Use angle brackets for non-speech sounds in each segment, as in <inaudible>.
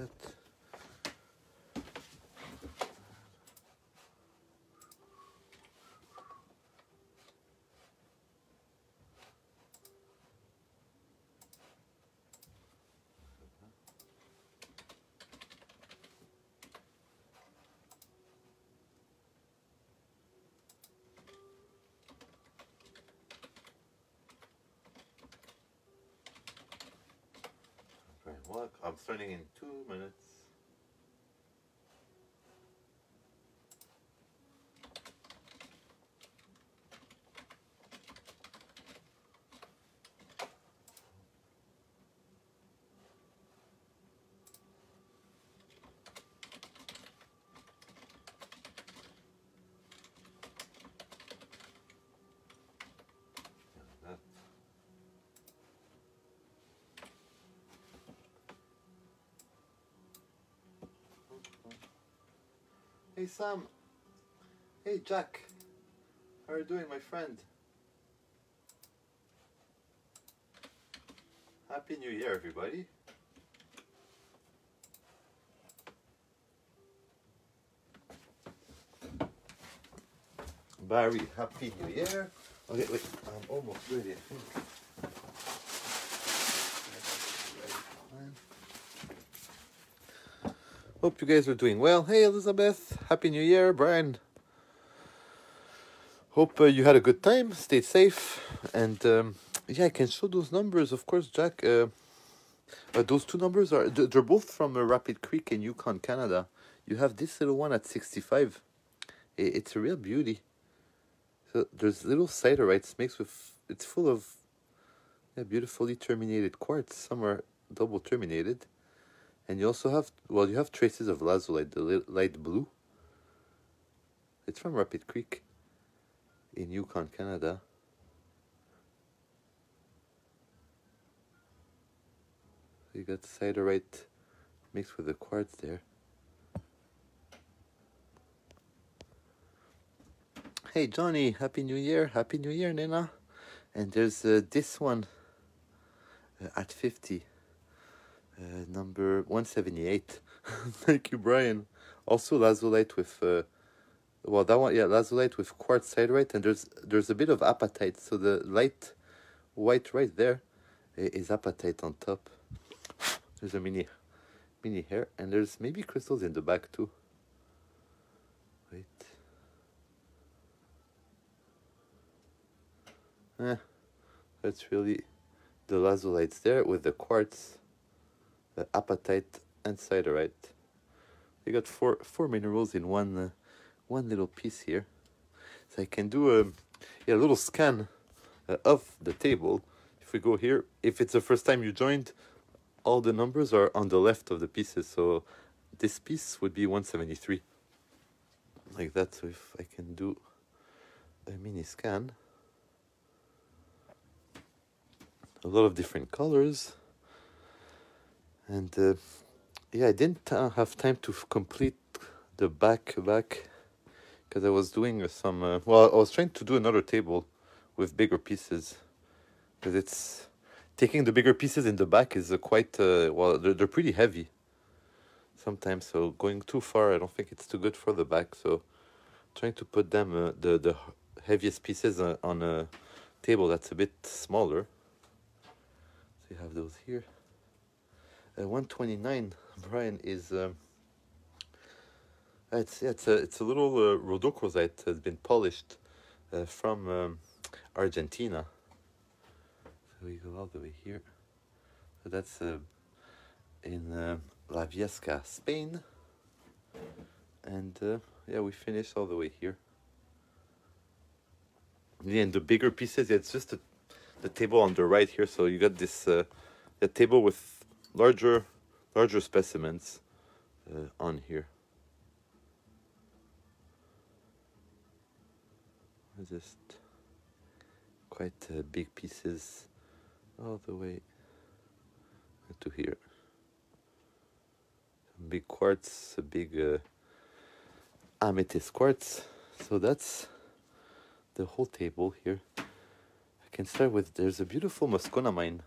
that. Well, I'm starting in two minutes. Hey Sam. Hey Jack. How are you doing, my friend? Happy New Year, everybody. Barry, Happy New Year. Okay, wait, I'm almost ready, I think. You guys are doing well. Hey, Elizabeth. Happy New Year, Brian. Hope uh, you had a good time. Stay safe. And um, yeah, I can show those numbers, of course, Jack. Uh, uh, those two numbers are they're both from uh, Rapid Creek in Yukon, Canada. You have this little one at 65. I- It's a real beauty. So there's little siderites mixed with it's full of yeah, beautifully terminated quartz. Some are double terminated. And you also have, well, you have traces of lazulite, the light blue. It's from Rapid Creek in Yukon, Canada. You got siderite mixed with the quartz there. Hey Johnny, Happy New Year, Happy New Year, Nina. And there's uh, this one uh, at 50. Number 178. <laughs> Thank you, Brian. Also lazulite with, uh, well, that one, yeah, lazulite with quartz siderite, and there's there's a bit of apatite. So the light white right there is apatite on top. There's a mini, mini hair, and there's maybe crystals in the back too. Wait. Eh, that's really the lazulites there with the quartz the apatite and siderite. You got four four minerals in one uh, one little piece here. So I can do a, yeah, a little scan uh, of the table. If we go here, if it's the first time you joined, all the numbers are on the left of the pieces. So this piece would be 173. Like that. So if I can do a mini scan, a lot of different colors and uh, yeah i didn't uh, have time to complete the back back because i was doing some uh, well i was trying to do another table with bigger pieces. Because it's taking the bigger pieces in the back is uh, quite uh, well they're, they're pretty heavy sometimes so going too far i don't think it's too good for the back. So trying to put them uh, the the heaviest pieces on a table that's a bit smaller. So you have those here uh, 129 <laughs> Brian is um, it's it's a it's a little uh, rhodochrosite has been polished uh, from um, Argentina. So we go all the way here. So that's uh, in uh, La Viesca, Spain. And uh, yeah, we finish all the way here. Yeah, and the bigger pieces, yeah, it's just the, the table on the right here. So you got this uh, the table with larger larger specimens uh, on here. Just quite uh, big pieces all the way to here. Big quartz, a big uh, amethyst quartz. So that's the whole table here. I can start with there's a beautiful Moscona mine.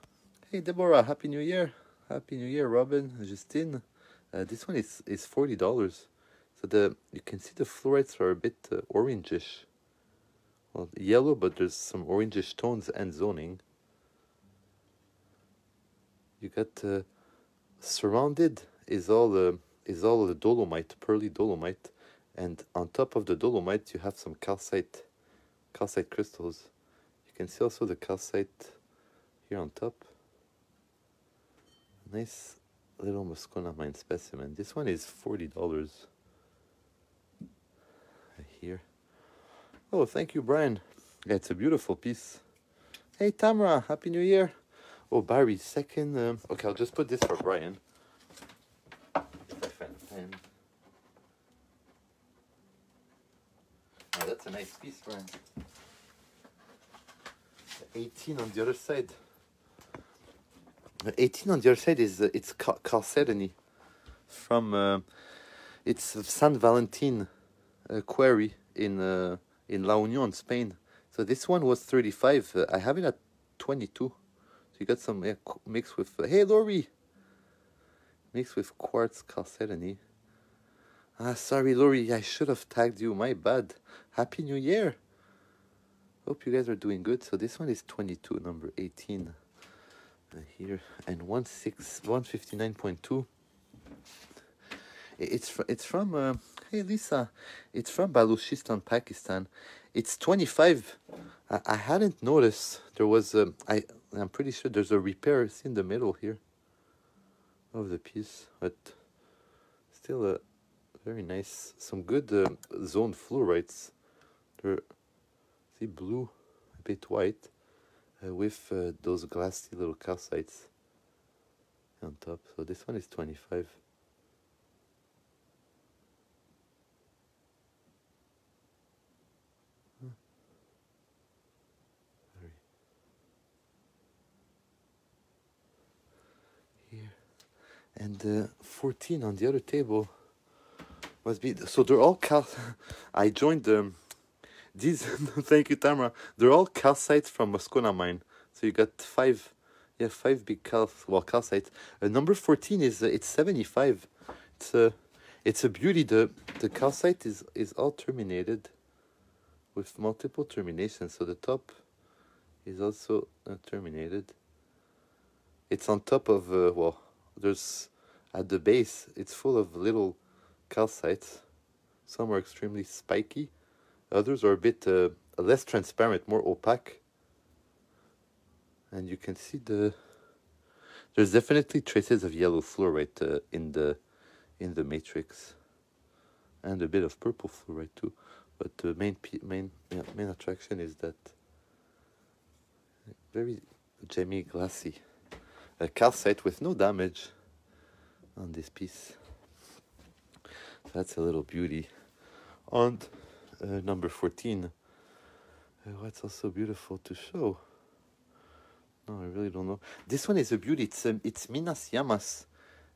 Hey Deborah, Happy New Year! Happy New Year, Robin, Justine, Uh, this one is is forty dollars. So the you can see the fluorites are a bit uh, orangish. Well, yellow, but there's some orangish tones and zoning. You got uh, surrounded is all the is all the dolomite, pearly dolomite, and on top of the dolomite you have some calcite, calcite crystals. You can see also the calcite here on top. Nice little Moscona mine specimen. This one is forty dollars. Here. Oh, thank you, Brian. Yeah, it's a beautiful piece. Hey, Tamara, Happy New Year. Oh, Barry, second. Um, okay, I'll just put this for Brian. If I find a pen. Oh, that's a nice piece, Brian. 18 on the other side. The 18 on the other side is uh, it's Cal- Chalcedony from uh, it's San Valentin uh, quarry in uh, in La Union, Spain. So this one was 35. Uh, I have it at 22. So you got some uh, mixed with uh, hey Lori, mixed with quartz chalcedony. Ah, sorry, Lori, I should have tagged you. My bad. Happy New Year. Hope you guys are doing good. So this one is 22, number 18 here, and 16 159.2. It's it's from uh, hey Lisa, it's from Baluchistan, Pakistan. It's 25. I, I hadn't noticed there was a, I I'm pretty sure there's a repair it's in the middle here of the piece, but still a very nice, some good uh, zone fluorites. They're see blue, a bit white, uh, with uh, those glassy little calcites on top. So this one is 25. Very here and uh, 14 on the other table must be so they're all cal <laughs> i joined um these <laughs> thank you tamara. They're all calcites from Moscona mine. So you got five yeah five big cal well calcites. Uh, number 14 is uh, it's 75 it's a it's a beauty. The the calcite is is all terminated with multiple terminations. So the top is also uh, terminated. It's on top of uh, well there's at the base it's full of little calcites. Some are extremely spiky others are a bit uh, less transparent more opaque and you can see the there's definitely traces of yellow fluorite uh, in the in the matrix and a bit of purple fluorite too but the main main yeah, main attraction is that very gemmy glassy a calcite with no damage on this piece. That's a little beauty. On uh, number 14, uh, what's also beautiful to show? No, I really don't know. This one is a beauty. It's um, it's Minas Llamas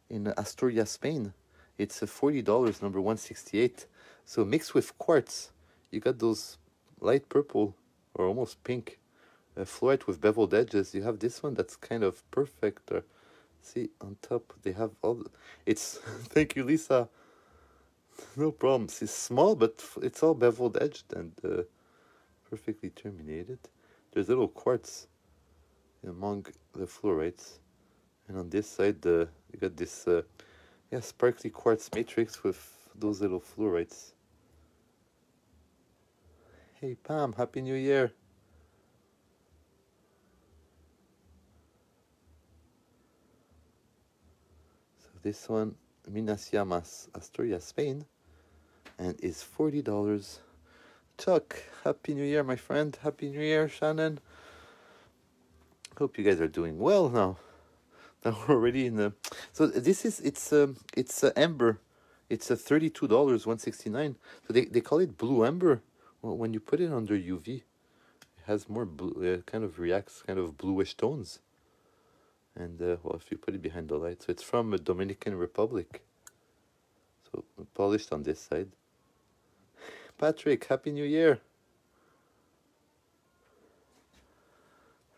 in Asturias, Spain. It's a forty dollars, number one sixty eight. So mixed with quartz, you got those light purple or almost pink uh, fluorite with beveled edges. You have this one that's kind of perfect. Uh, see on top they have all. The, it's <laughs> thank you, Lisa. <laughs> No problems. It's small, but it's all beveled edged and uh, perfectly terminated. There's little quartz among the fluorites, and on this side, the you got this uh, yeah sparkly quartz matrix with those little fluorites. Hey Pam, Happy New Year! So this one, Minas Llamas, Asturias, Spain, and is forty dollars. Chuck, Happy New Year, my friend. Happy New Year, Shannon. Hope you guys are doing well now. Now we're already in the. So this is it's um it's uh, amber. It's a thirty two dollars one sixty nine. So they they call it blue amber. When you put it under UV, it has more blue. It kind of reacts kind of bluish tones. And uh, well, if you put it behind the light, so it's from the Dominican Republic. So polished on this side. Patrick, Happy New Year.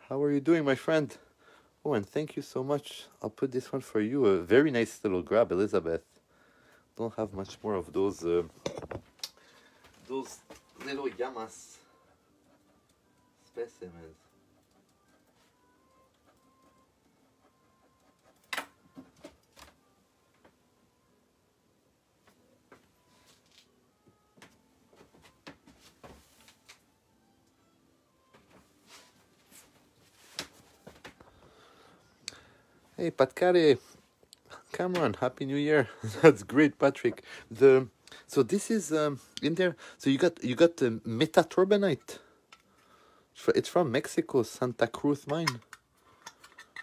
How are you doing, my friend? Oh, and thank you so much. I'll put this one for you. A very nice little grab, Elizabeth. don't have much more of those uh, those little Llamas specimens. Hey, Patkare, Cameron, Happy New Year. <laughs> That's great, Patrick. The so this is um, in there. So you got you got the metatorbernite. It's from Mexico, Santa Cruz mine.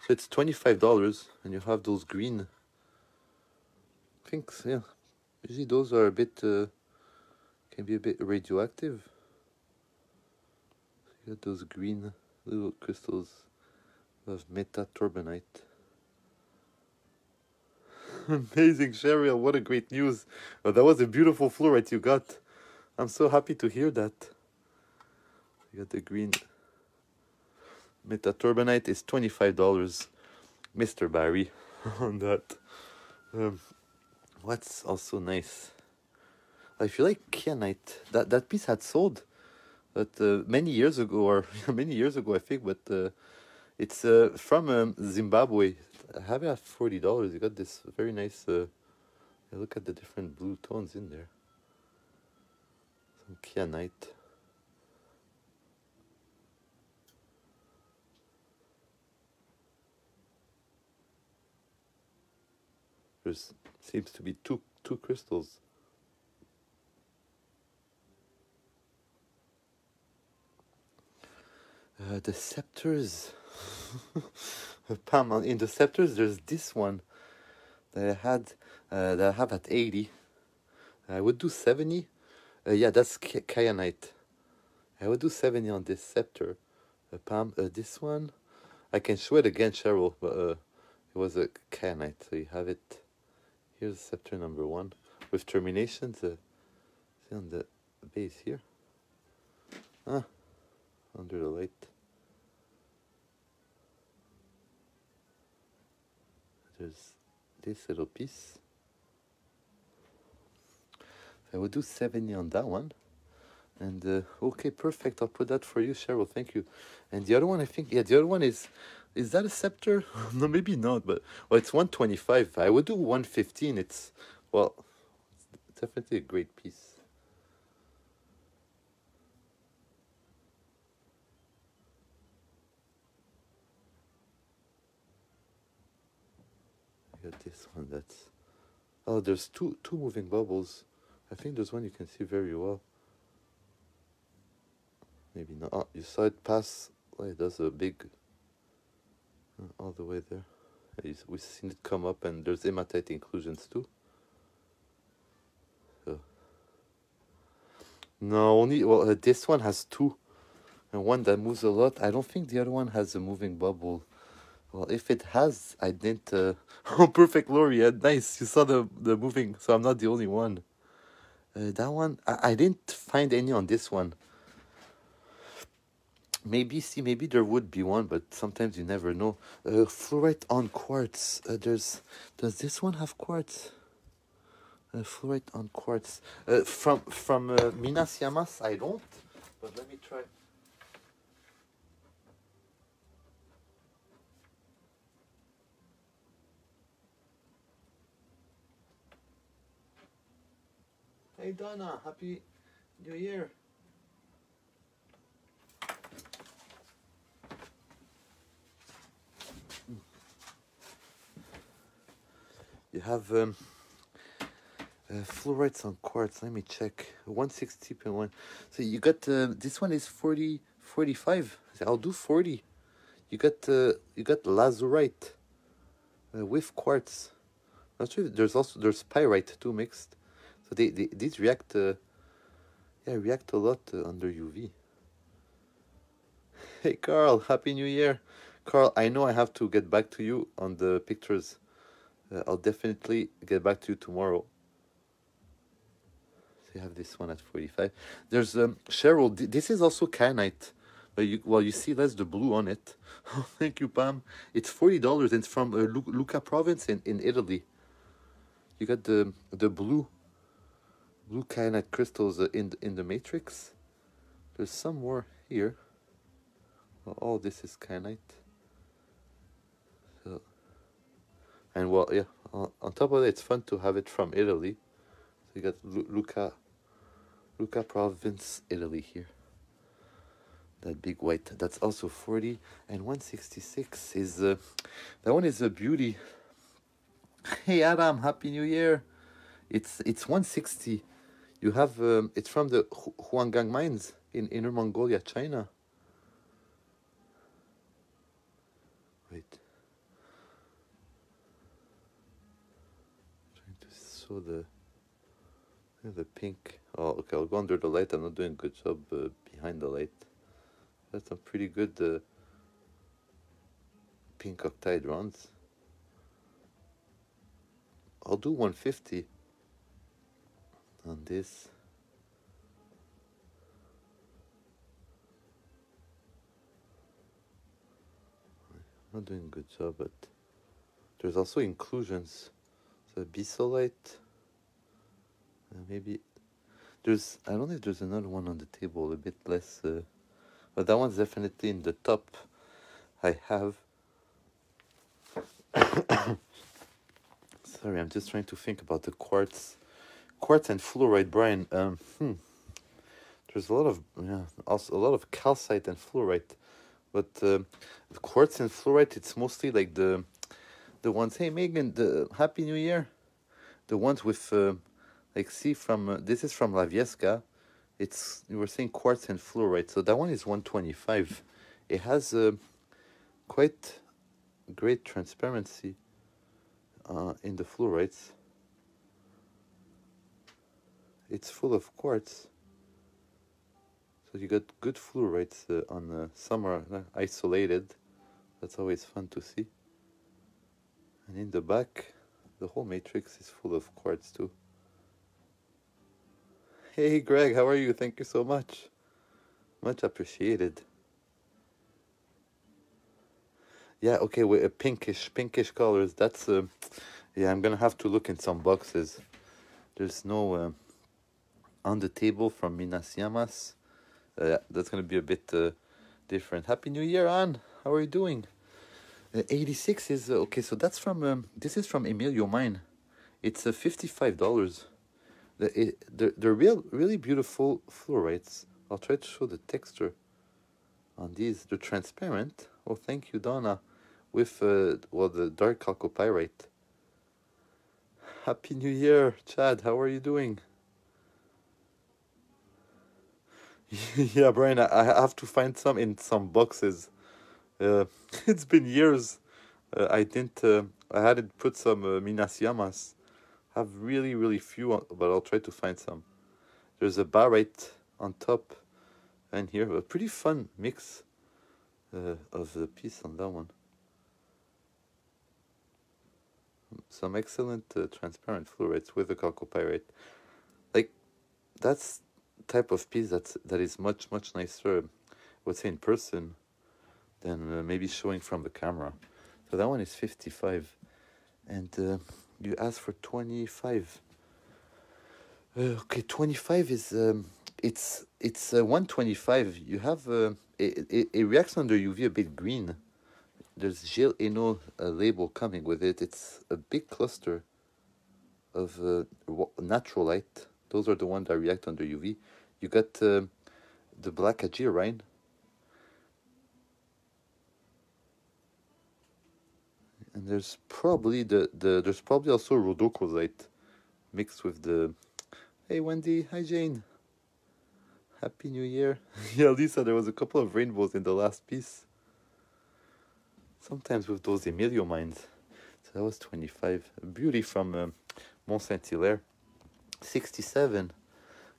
So it's twenty five dollars, and you have those green. I think yeah. Usually those are a bit uh, can be a bit radioactive. You got those green little crystals of metatorbernite. <laughs> Amazing, Cheryl. What a great news. Oh, that was a beautiful fluorite you got. I'm so happy to hear that. You got the green. Metatorbernite is $25. Mr. Barry <laughs> on that. Um, what's also nice? I feel like kyanite. That that piece had sold, but uh, many years ago, or <laughs> many years ago, I think. But uh, it's uh, from um, Zimbabwe. It at forty dollars. You got this very nice. Uh, look at the different blue tones in there. Some kyanite. There seems to be two two crystals. Uh, the scepters. <laughs> Pam, in the scepters, there's this one that I had, uh, that I have at 80. I would do 70. Uh, yeah, that's kyanite. I would do 70 on this scepter. Uh, Pam, uh, this one, I can show it again, Cheryl, but uh, it was a kyanite, so you have it. Here's scepter number one with terminations. Uh, see on the base here. Ah, under the light. There's this little piece. I will do 70 on that one. And uh, okay, perfect. I'll put that for you, Cheryl. Thank you. And the other one, I think, yeah, the other one is, is that a scepter? <laughs> no, maybe not, but well, it's 125. I would do 115. It's, well, it's definitely a great piece. got this one that's oh there's two two moving bubbles. I think there's one you can see very well. Maybe not. Oh, you saw it pass. Oh, it does a big uh, all the way there. We've seen it come up and there's hematite inclusions too. So. No only well uh, this one has two. And one that moves a lot. I don't think the other one has a moving bubble well, if it has, I didn't. Uh, <laughs> oh, perfect, Lori. Yeah, nice. You saw the the moving, so I'm not the only one. Uh, that one, I, I didn't find any on this one. Maybe, see, maybe there would be one, but sometimes you never know. Uh, fluorite on quartz. Uh, there's, does this one have quartz? Uh, fluorite on quartz. Uh, from from uh, Minas Llamas, I don't. But let me try. Hey Donna, happy New Year. You have um, uh, fluorites on quartz. Let me check. 160.1. So you got uh, this one is 40, 45. I'll do 40. You got uh, you got lazurite uh, with quartz. Not sure. There's also there's pyrite too mixed. So they, they these react, uh, yeah, react a lot uh, under UV. <laughs> Hey Carl, happy New Year, Carl. I know I have to get back to you on the pictures. Uh, I'll definitely get back to you tomorrow. So you have this one at forty-five. There's um, Cheryl. This is also kyanite. Uh, you, well, you see, that's the blue on it. <laughs> Thank you, Pam. It's forty dollars. And it's from uh, Lucca province in in Italy. You got the the blue blue kyanite crystals in the, in the matrix. There's some more here. Well, all this is kyanite. So, and well, yeah. On, on top of it, it's fun to have it from Italy. So you got Lu- Lucca, Lucca province, Italy here. That big white. That's also 40 and 166 is uh, that one is a beauty. <laughs> Hey Adam, happy New Year! It's it's 160. You have um, it's from the Huanggang mines in Inner Mongolia, China. Wait. Trying to show the the pink. Oh, okay. I'll go under the light. I'm not doing a good job uh, behind the light. That's a pretty good uh, pink octahedrons. I'll do 150 on this. Not doing a good job, but there's also inclusions. So byssolite. Uh, maybe there's. I don't know if there's another one on the table a bit less. Uh, but that one's definitely in the top. I have. <coughs> Sorry, I'm just trying to think about the quartz, quartz and fluorite, Brian. Um, hmm. There's a lot of yeah, also a lot of calcite and fluorite, but the quartz and fluorite, it's mostly like the, the ones. Hey Megan, the Happy New Year, the ones with, uh, like see from uh, this is from La Viesca, it's you were saying quartz and fluorite, so that one is one twenty five. It has uh, quite great transparency uh, in the fluorites. It's full of quartz. So you got good fluorites uh, on uh, some are uh, isolated. That's always fun to see. And in the back, the whole matrix is full of quartz too. Hey Greg, how are you? Thank you so much. Much appreciated. Yeah, okay, with a pinkish, pinkish colors. That's uh, yeah. I'm gonna have to look in some boxes. There's no uh, on the table from Minas Llamas. Uh, that's gonna be a bit uh, different. Happy New Year, Anne. How are you doing? Uh, 86 is uh, okay. So that's from um, this is from Emilio Mine. It's uh, fifty-five dollars. The it, they're real, really beautiful fluorites. I'll try to show the texture on these. They're transparent. Oh, thank you, Donna. With uh, well, the dark chalcopyrite. Happy New Year, Chad. How are you doing? <laughs> yeah, Brian. I, have to find some in some boxes. Uh, <laughs> it's been years. Uh, I didn't. Uh, I hadn't put some uh, Minas Llamas. Have really, really few, but I'll try to find some. There's a barite on top, and here a pretty fun mix uh, of the piece on that one. Some excellent uh, transparent fluorites with the chalcopyrite. Like that's type of piece that's that is much much nicer. I would say in person than uh, maybe showing from the camera. So that one is fifty five, and uh, you asked for twenty five. Uh, okay, twenty five is um, it's it's uh, one twenty five. You have it, it it reacts under UV a bit green. There's Gilles Haineault uh, label coming with it. It's a big cluster of uh, natrolite. Those are the ones that react under UV. You got um the black aegirine. And there's probably the, the there's probably also rhodochrosite mixed with the Hey Wendy, hi Jane. Happy New Year. <laughs> yeah, Lisa, there was a couple of rainbows in the last piece. Sometimes with those Emilio mines. So that was 25. Beauty from um, Mont Saint Hilaire. 67.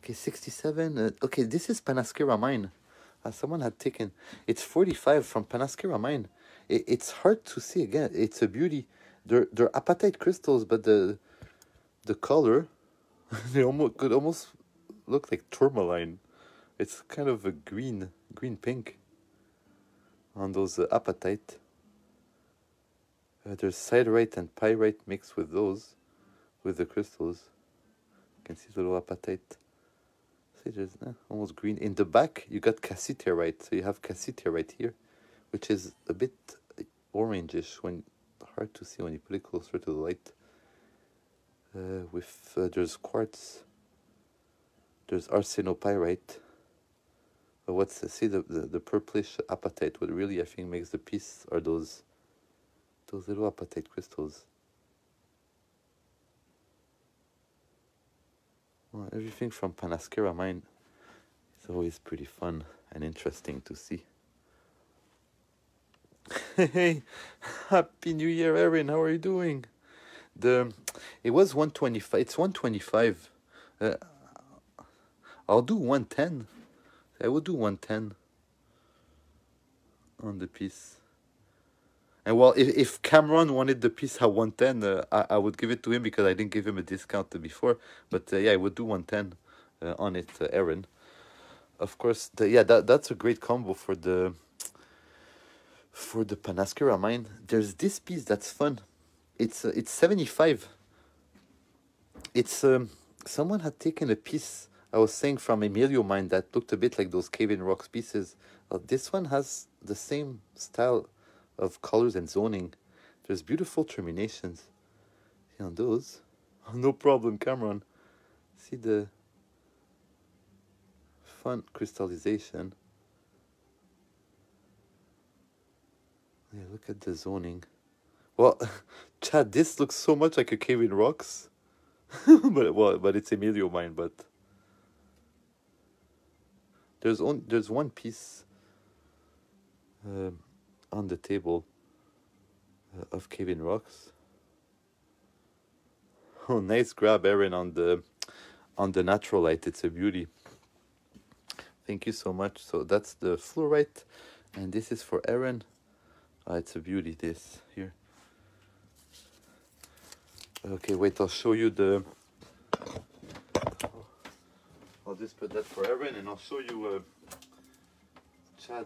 Okay, 67. Uh, okay, this is Panasqueira mine. Uh, someone had taken. It's 45 from Panasqueira mine. It, it's hard to see again. It's a beauty. They're, they're apatite crystals, but the the color, <laughs> they almost could almost look like tourmaline. It's kind of a green, green pink on those uh, apatite. Uh, there's siderite and pyrite mixed with those, with the crystals. You can see the little apatite. There's uh, almost green. In the back, you got cassiterite. So you have cassiterite right here, which is a bit orangish when hard to see when you put it closer to the light. Uh, with uh, there's quartz. There's arsenopyrite. But what's the, see the, the the purplish apatite? What really I think makes the piece are those those little apatite crystals. Well, everything from Panasqueira mine is always pretty fun and interesting to see. <laughs> Hey, happy New Year, Erin. How are you doing? The it was one twenty five. It's one twenty five. Uh, I'll do one ten. I will do one ten on the piece. And well, if, if Cameron wanted the piece at 110, uh, I, I would give it to him because I didn't give him a discount before. But uh, yeah, I would do 110 uh, on it, uh, Aaron. Of course, the, yeah, that that's a great combo for the for the Panasqueira mine. There's this piece that's fun. It's uh, it's 75. It's um, someone had taken a piece I was saying from Emilio mine that looked a bit like those cave-in rocks pieces. Uh, this one has the same style of colors and zoning. There's beautiful terminations. See on those? <laughs> no problem, Cameron. See the fun crystallization. Yeah, look at the zoning. Well, <laughs> Chad, this looks so much like a cave in rocks. <laughs> but well, but it's Emilio mine, but there's on there's one piece um, on the table uh, of cave-in rocks. <laughs> Oh, nice grab, Erin, on the on the natrolite. It's a beauty. Thank you so much. So that's the fluorite, and this is for Erin. Oh, it's a beauty. This here. Okay, wait. I'll show you the. I'll just put that for Erin, and I'll show you uh, Chad.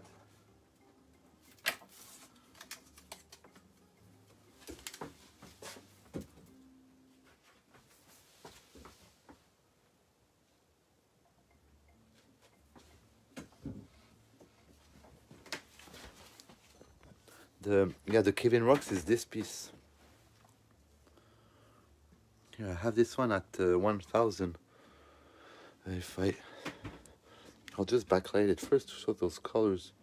The yeah, the cave-in rocks is this piece. Yeah, I have this one at uh, 1000. If I, I'll just backlight it first to show those colors.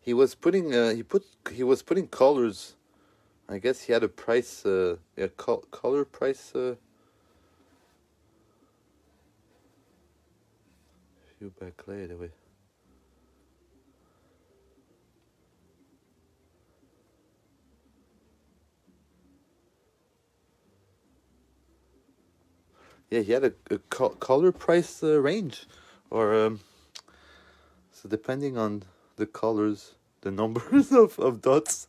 He was putting, uh, he put, he was putting colors. I guess he had a price, uh, col color price, uh, few backlight away. yeah, he had a, a co color price uh, range, or um, so depending on the colors, the numbers <laughs> of, of dots.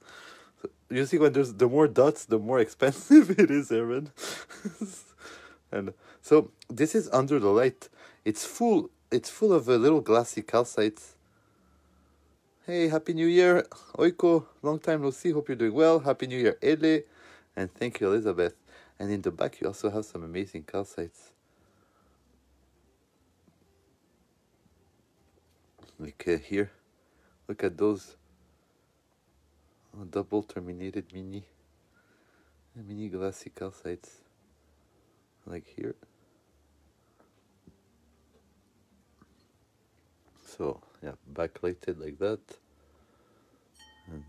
So you see, when there's the more dots, the more <laughs> expensive it is, Aaron. <laughs> and so this is under the light. It's full. It's full of uh, little glassy calcites. Hey, happy New Year, Oiko. Long time no see. Hope you're doing well. Happy New Year, Ele, and thank you, Elizabeth. And in the back, you also have some amazing calcites. Like uh, here, look at those oh, double terminated mini, mini glassy calcites. Like here. so yeah backlighted like that. And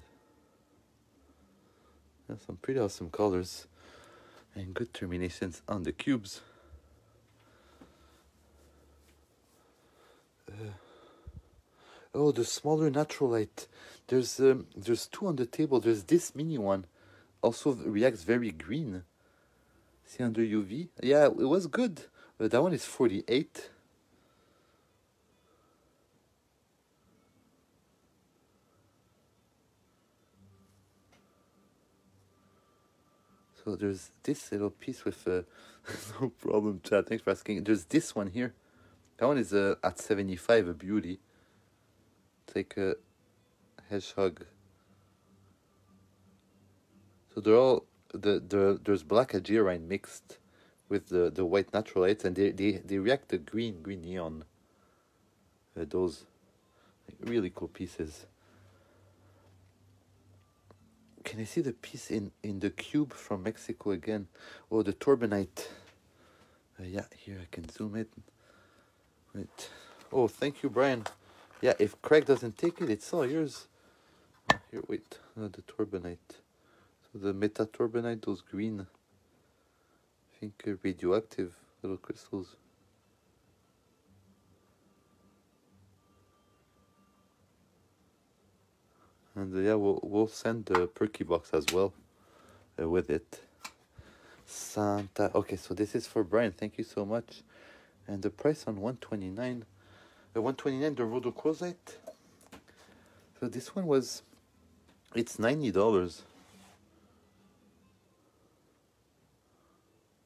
yeah, some pretty awesome colors and good terminations on the cubes. Uh, oh the smaller natrolite. There's um, there's two on the table. There's this mini one. Also reacts very green. See under uv yeah it was good. But that one is 48 So there's this little piece with uh, <laughs> no problem, Chad. Thanks for asking. There's this one here. That one is uh, at 75, a beauty. It's like a hedgehog. So they're all, the, the there's black aegirine mixed with the, the white natrolites and they, they, they react the green, green neon. Uh, those like, really cool pieces. Can I see the piece in, in the cube from Mexico again? Oh, the Torbernite. Uh, yeah, here I can zoom it. Wait. Oh, thank you, Brian. Yeah, if Craig doesn't take it, it's all yours. Oh, here, wait. The Torbernite. So the Meta Torbernite, those green, I think uh, radioactive little crystals. And uh, yeah, we'll, we'll send the perky box as well uh, with it. Santa. Okay, so this is for Brian. Thank you so much. And the price on 129 uh, 129 the rhodochrosite. So this one was it's $90.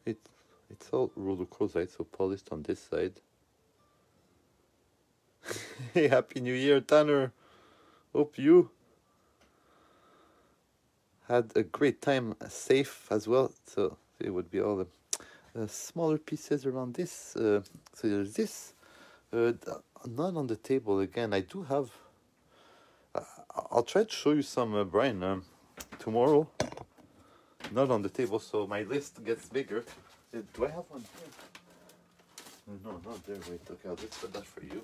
It it's all rhodochrosite, so polished on this side. hey, <laughs> happy new year, Tanner. Hope you had a great time, safe as well. So it would be all the uh, smaller pieces around this. Uh, so there's this. Uh, not on the table again. I do have. Uh, I'll try to show you some, uh, Brian, um, tomorrow. Not on the table, so my list gets bigger. Uh, do I have one here? No, not there. Wait, okay, I'll just put that for you.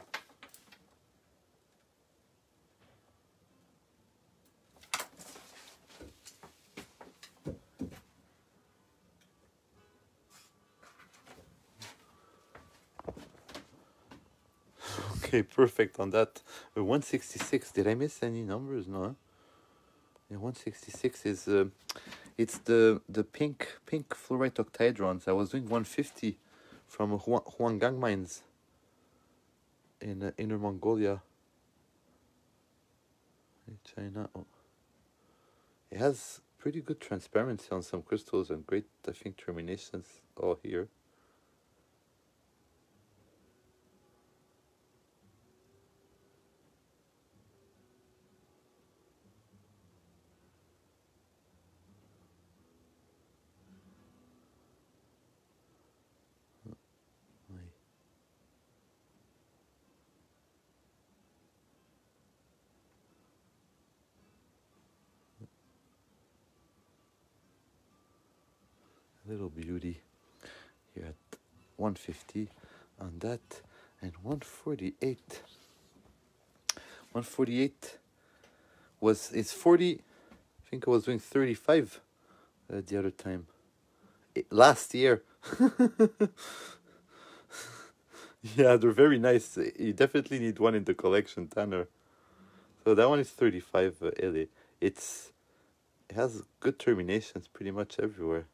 Okay, perfect on that. Uh, 166. Did I miss any numbers? No. Yeah, 166 is uh, it's the the pink pink fluorite octahedrons. I was doing 150 from Huang, Huanggang mines in uh, Inner Mongolia. In China. Oh. It has pretty good transparency on some crystals and great, I think, terminations all here. Aye. little beauty here at 150 on that and 148 148 was it's 40 i think i was doing 35 uh, the other time. I- last year. <laughs> Yeah they're very nice. You definitely need one in the collection tanner. So that one is 35 uh, LA. it's it has good terminations pretty much everywhere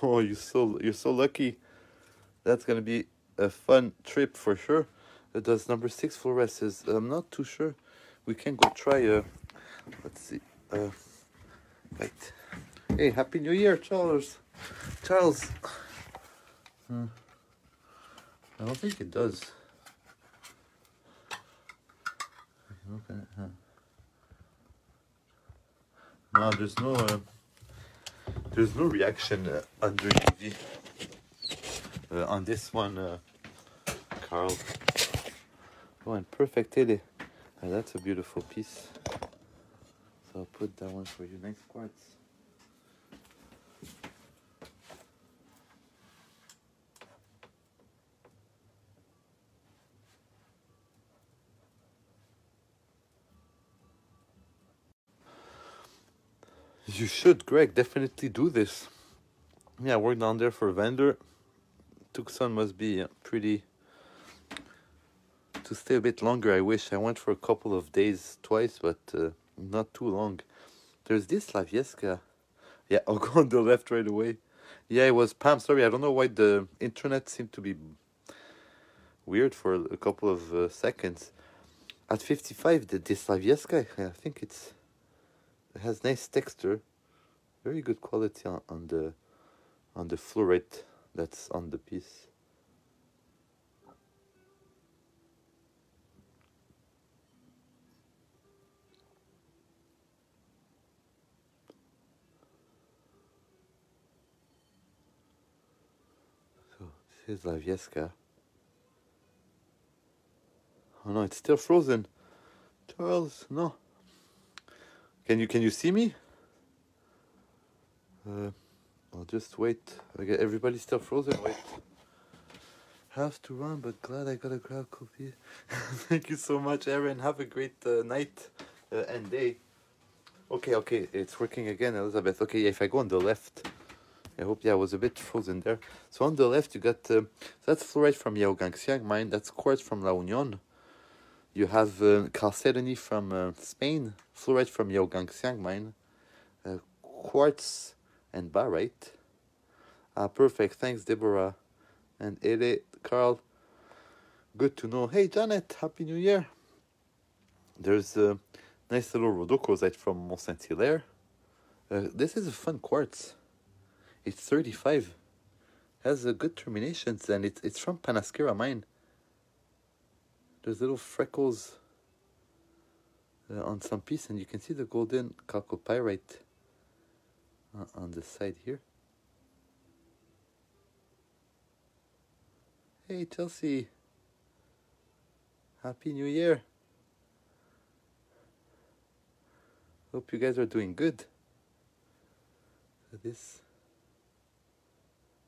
<laughs> Oh, you're so you're so lucky. That's gonna be a fun trip for sure. Uh, does number six fluoresces? I'm not too sure. We can go try. Uh, let's see. Uh, wait. Hey, happy New Year, Charles. Charles. Hmm. I don't think it does. Okay. Huh. No, there's no. Uh, there's no reaction uh, under UV uh, on this one, uh, Carl. Oh, and perfect Ele. Uh, that's a beautiful piece. So I'll put that one for you. Nice quartz. You should, Greg. Definitely do this. Yeah, I worked down there for a vendor. Tucson must be uh, pretty. To stay a bit longer, I wish. I went for a couple of days twice, but uh, not too long. There's this La Viesca. Yeah, <laughs> I'll go on the left right away. Yeah, it was Pam. Sorry, I don't know why the internet seemed to be weird for a couple of uh, seconds. At 55, the this La Viesca, I think it's It has nice texture, very good quality on, on the on the fluorite that's on the piece. So this is La Viesca. Oh no, it's still frozen. Charles, no. Can you can you see me? Uh, I'll just wait. Okay, everybody's still frozen. Wait. Have to run, but glad I got a grab copy. <laughs> Thank you so much, Aaron. Have a great uh, night uh, and day. Okay, okay, it's working again, Elizabeth. Okay, if I go on the left, I hope yeah, I was a bit frozen there. So on the left, you got uh, that's fluorite from Yaogangxian mine. That's quartz from La Union. You have uh, chalcedony from uh, Spain, fluorite from Yaogangxian mine, uh, quartz and barite. Ah, perfect. Thanks, Deborah. And Ere, Carl. Good to know. Hey, Janet. Happy New Year. There's a nice little rhodochrosite from Mont Saint Hilaire. Uh, this is a fun quartz. It's 35. Has a good terminations and it's it's from Panasqueira mine. There's little freckles uh, on some piece, and you can see the golden chalcopyrite uh, on the side here. Hey Chelsea, Happy New Year. Hope you guys are doing good. This.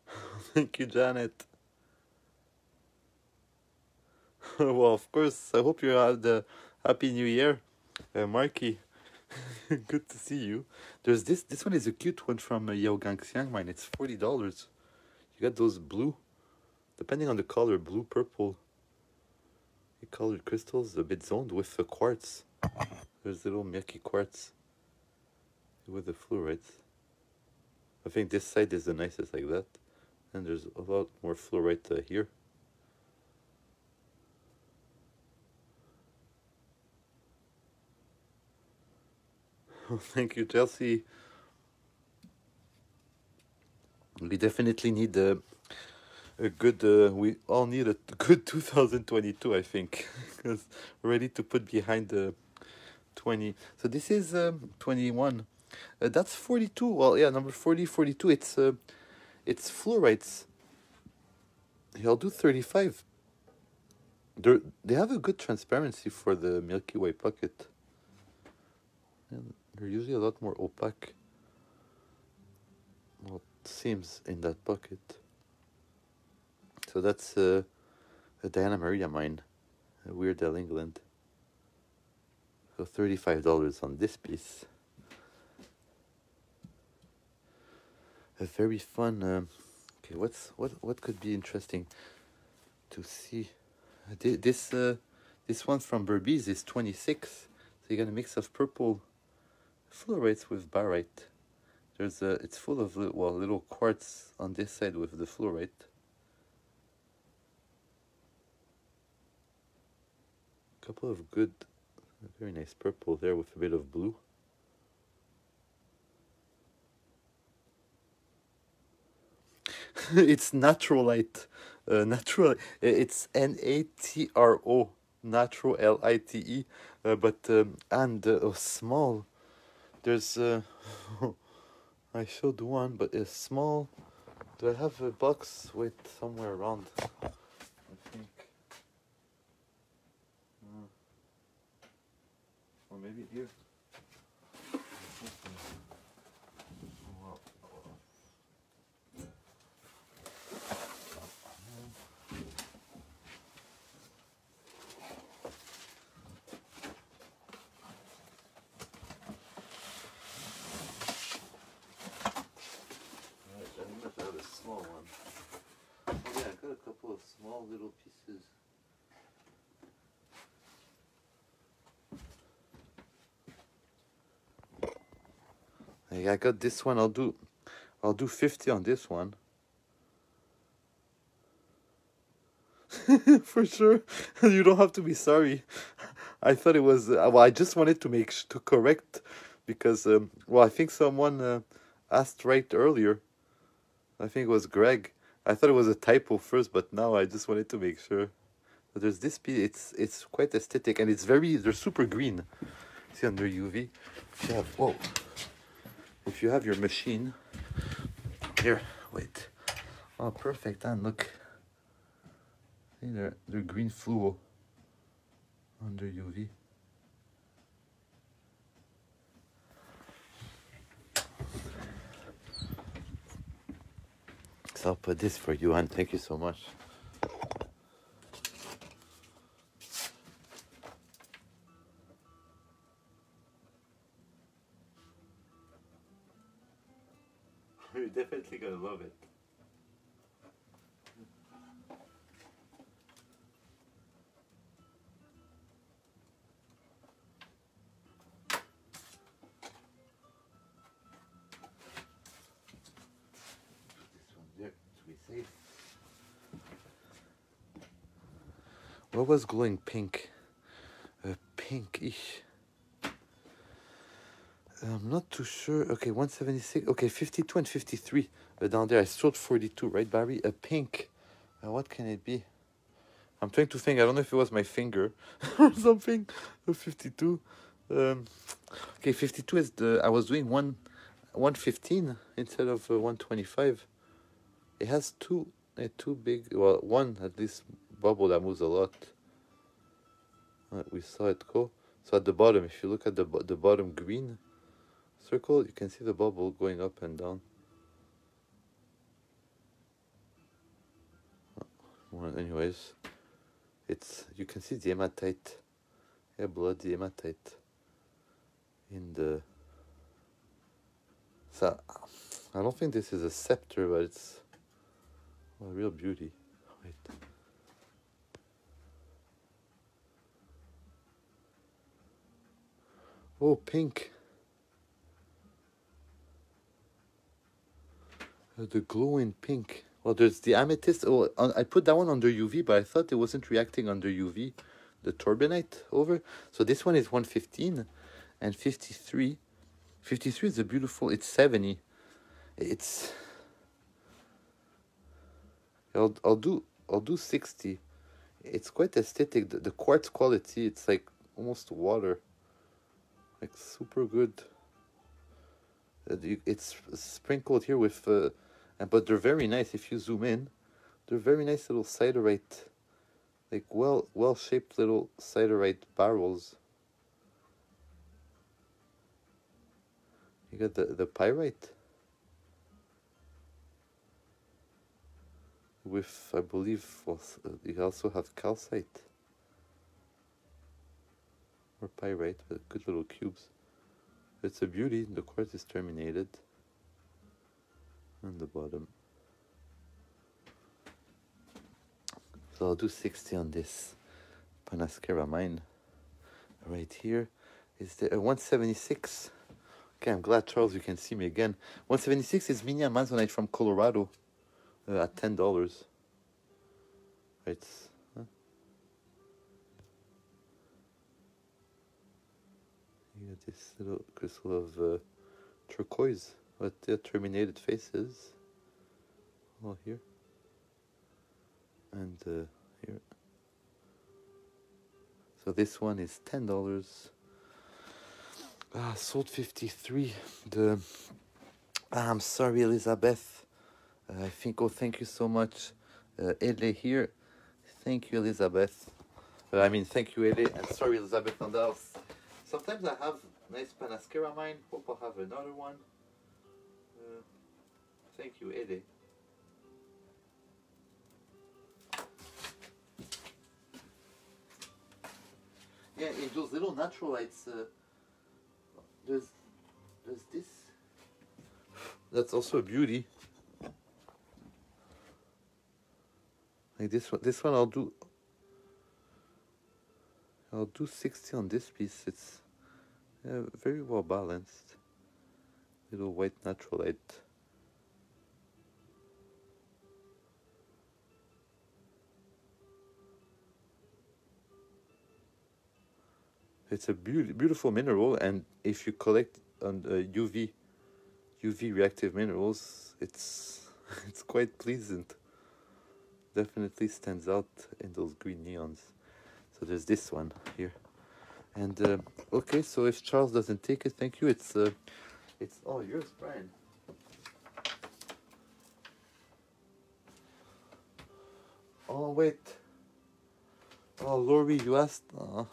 <laughs> Thank you, Janet. <laughs> well, of course, I hope you had a happy new year, uh, Marky. <laughs> Good to see you. There's this. This one is a cute one from uh, Yaogangxian mine. It's forty dollars. You got those blue, depending on the color, blue, purple. Colored crystals, a bit zoned with the quartz. There's little milky quartz with the fluorites. I think this side is the nicest like that, and there's a lot more fluorite uh, here. <laughs> Thank you, Chelsea. We definitely need a, a good. Uh, we all need a <laughs> good 2022, I think, <laughs> because ready to put behind the 20. So this is um, 21. Uh, that's 42. Well, yeah, number 40, 42. It's uh, it's fluorites. I'll do 35. They they have a good transparency for the Milky Way pocket. They're usually a lot more opaque. What seems in that bucket. So that's uh, a Diana Maria mine, Weardale England. So thirty-five dollars on this piece. A very fun. Um, okay, what's what what could be interesting to see? This uh, this one from Berbes is twenty-six. So you got a mix of purple fluorites with barite. There's a, it's full of little, well, little quartz on this side with the fluorite. A Couple of good, very nice purple there with a bit of blue. <laughs> it's natrolite, uh, natural. It's N A T R O, natural L I T E, uh, but um, and uh, a small there's uh, <laughs> I showed one, but it's small. Do I have a box? Wait, somewhere around. I think. Uh, or maybe here. Right, I must have a small one. Oh yeah, I got a couple of small little pieces. I got this one. I'll do, I'll do fifty on this one. <laughs> For sure, <laughs> you don't have to be sorry. <laughs> I thought it was. Uh, well, I just wanted to make to correct because um, well, I think someone uh, asked right earlier. I think it was Greg. I thought it was a typo first, but now I just wanted to make sure. But there's this piece. It's it's quite aesthetic and it's very. They're super green. See under UV. If you have whoa. If you have your machine. Here, wait. Oh, perfect. And look. See, they're they're green fluo under UV. So I'll put this for you, and thank you so much. <laughs> You're definitely gonna love it. What was glowing pink? Uh, pinkish. I'm not too sure. Okay, 176. Okay, 52 and 53 uh, down there. I sold 42, right, Barry? A pink. Uh, what can it be? I'm trying to think. I don't know if it was my finger <laughs> or something. Uh, 52. Um, okay, 52 is the. I was doing one, 115 instead of uh, 125. It has two, uh, two big. Well, one at least bubble that moves a lot. We saw it go. So at the bottom, if you look at the the bottom green circle, you can see the bubble going up and down. Well, anyways, it's you can see the hematite, yeah, blood, the hematite in the. So I don't think this is a scepter, but it's a real beauty. Wait. Oh, pink. Uh, the glowing pink. Well, there's the amethyst. Oh, I put that one under UV, but I thought it wasn't reacting under UV. The torbernite over. So this one is 115 and 53. 53 is a beautiful, it's 70. It's. I'll, I'll do I'll do 60. It's quite aesthetic. The, the quartz quality, it's like almost water. Like super good. Uh, It's sprinkled here with, uh, but they're very nice. If you zoom in, they're very nice little siderite, like well well shaped little siderite barrels. You got the the pyrite with I believe uh, you also have calcite or pyrite, but good little cubes. It's a beauty. The quartz is terminated. On the bottom. So I'll do 60 on this Panasqueira mine. Right here is the uh, 176. Okay, I'm glad, Charles, you can see me again. 176 is mini Amazonite from Colorado uh, at $10. Right. huh? You got this little crystal of uh, turquoise with the terminated faces. Oh, here. And uh, here. So this one is ten dollars. Ah, sold fifty three. The I'm sorry, Elizabeth. Uh, I think. Oh, thank you so much, uh, Ele here. Thank you, Elizabeth. Uh, I mean, thank you, Ele, and sorry, Elizabeth Nandals. Sometimes I have nice Panasqueira mine. Hope I'll have another one. Uh, thank you, Ele. Yeah, in those little natrolites, uh, there's there's this. That's also a beauty. Like this one, this one I'll do. I'll do sixty on this piece. It's uh, very well balanced. Little white natrolite. It's a beauty, beautiful mineral, and if you collect on uh, UV UV reactive minerals, it's <laughs> it's quite pleasant. Definitely stands out in those green neons. So there's this one here, and uh, okay. So if Charles doesn't take it, thank you. It's uh, it's all yours, Brian. Oh wait. Oh Lori, you asked. Uh,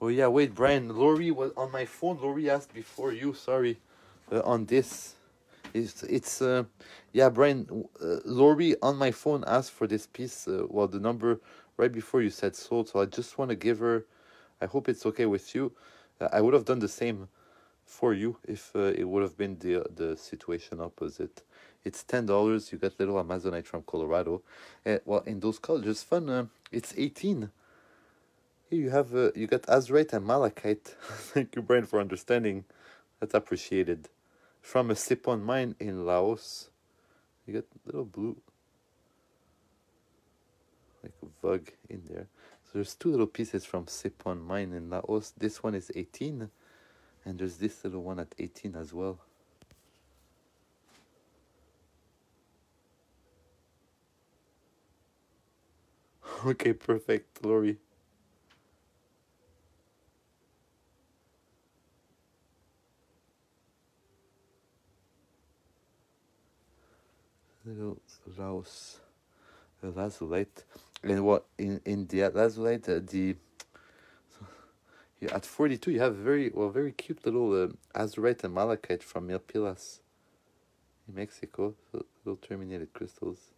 Oh yeah, wait, Brian. Lori was on my phone. Lori asked before you. Sorry, uh, on this. It's it's uh, yeah, Brian. Uh, Lori on my phone asked for this piece. Uh, well, the number right before you said sold. So I just want to give her. I hope it's okay with you. Uh, I would have done the same for you if uh, it would have been the the situation opposite. It's ten dollars. You get little Amazonite from Colorado. Uh, well, in those colors, fun. Uh, it's eighteen. Here you have you got azurite and malachite. <laughs> Thank you, Brian, for understanding. That's appreciated. From a Sepon mine in Laos. You got little blue, like a bug in there. So there's two little pieces from Sepon mine in Laos. This one is 18, and there's this little one at 18 as well. <laughs> okay, perfect, Lori. Little Laos uh, lazulite, and what in in the lazulite uh, the yeah, at 42 you have very well very cute little uh, azurite and malachite from Milpillas in Mexico. So little terminated crystals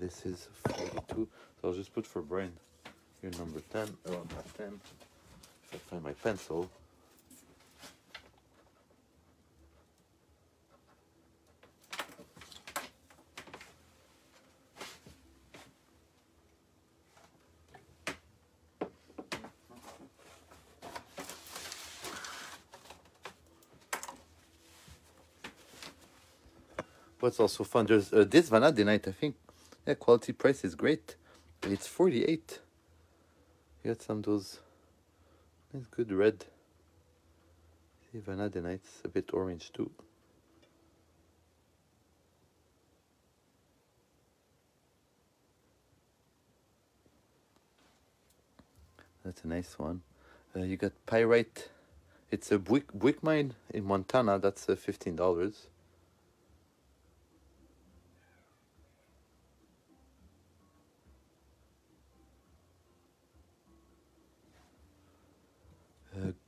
this is 42. So I'll just put for brain. Here number 10. Oh, not 10. If I find my pencil. What's also fun? There's uh, this vanadinite. I think yeah, quality price is great. And it's 48. You got some of those nice good red. See vanadinite's a bit orange too. That's a nice one. Uh, you got pyrite. It's a brick brick mine in Montana. That's uh, $15.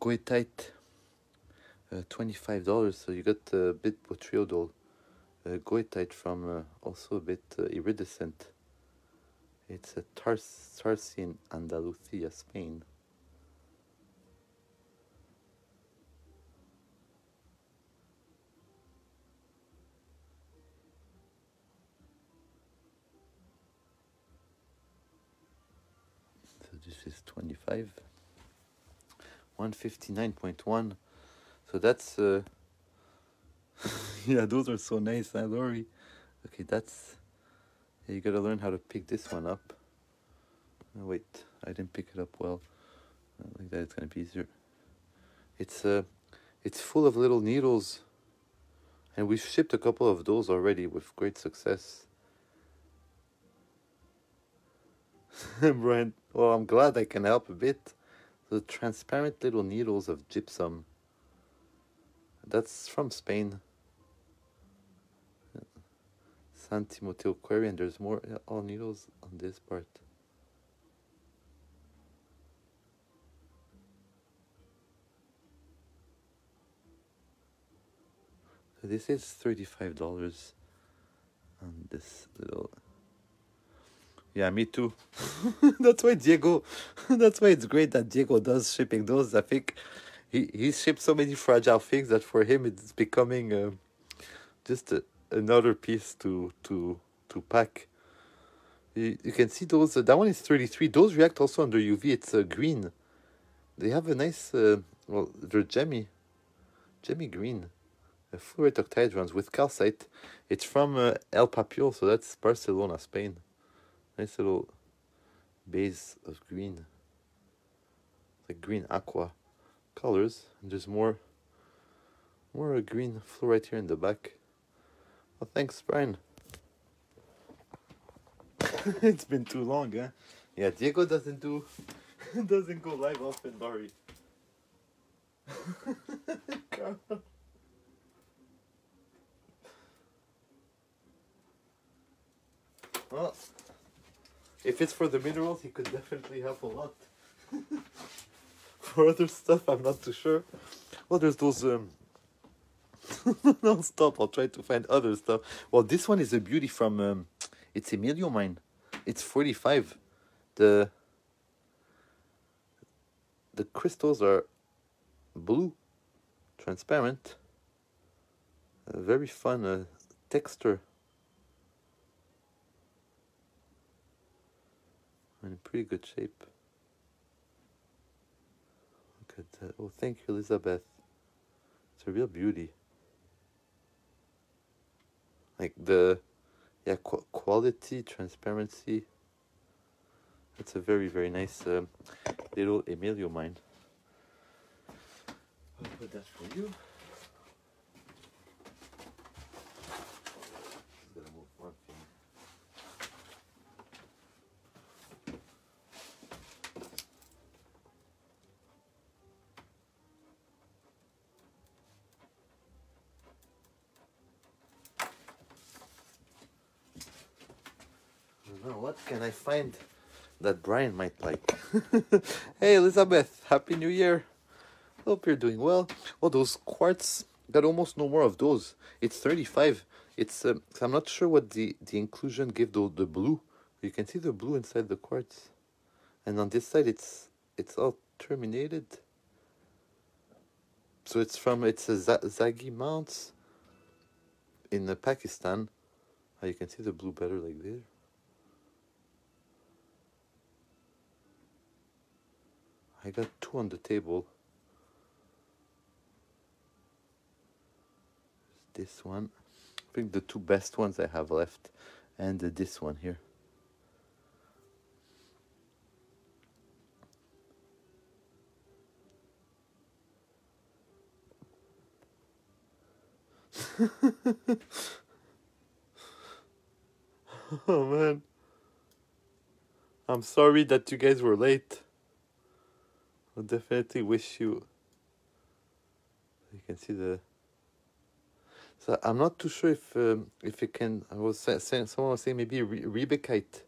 Goethite, uh, twenty-five dollars. So you got a bit botryoidal. Uh, from uh, also a bit uh, iridescent. It's a Tars Tarsi in Andalusia, Spain. So this is twenty-five. 159.1 so that's uh <laughs> yeah those are so nice huh, Lori? Okay that's yeah, you gotta learn how to pick this one up. Oh, wait I didn't pick it up well. Like that it's gonna be easier. It's uh it's full of little needles. And we've shipped a couple of those already with great success. <laughs> Brian well I'm glad I can help a bit the transparent little needles of gypsum. That's from Spain. San Timoteo Quarry, and there's more uh, all needles on this part. This is thirty-five dollars on this little yeah, me too. <laughs> that's why Diego. <laughs> That's why it's great that Diego does shipping those. I think he he ships so many fragile things that for him it's becoming uh, just a, another piece to to to pack. You, you can see those. Uh, that one is 33. Those react also under UV. It's uh, green. They have a nice. Uh, well, they're gemmy, gemmy green. Uh, fluorite octahedrons with calcite. It's from uh, El Papiol, so that's Barcelona, Spain. Nice little base of green, like green aqua colors. And there's more, more green fluorite here in the back. Well, thanks, Brian. <laughs> it's been too long, huh? Yeah, Diego doesn't do <laughs> doesn't go live often, Laurie. <laughs> if it's for the minerals, he could definitely have a lot. <laughs> for other stuff, I'm not too sure. Well, there's those. Um... <laughs> no, stop. I'll try to find other stuff. Well, this one is a beauty from. Um, it's Emilio mine. It's 45. The the crystals are blue, transparent, a very fun uh, texture. In pretty good shape. Look at that. Oh, thank you, Elizabeth. It's a real beauty. Like the yeah qu quality transparency it's a very very nice um, little Emilio mine I'll put that for you what can I find that Brian might like? <laughs> hey, Elizabeth, Happy New Year. Hope you're doing well. Oh, those quartz, got almost no more of those. It's 35. It's um, I'm not sure what the, the inclusion gave the, the blue. You can see the blue inside the quartz. And on this side, it's it's all terminated. So it's from, it's a Zagi Mounts in Pakistan. Oh, you can see the blue better like there. I got two on the table. This one. I think the two best ones I have left. And this one here. <laughs> oh man. I'm sorry that you guys were late. I definitely wish you. You can see the. So I'm not too sure if um, if it can. I was saying someone was saying maybe re riebeckite.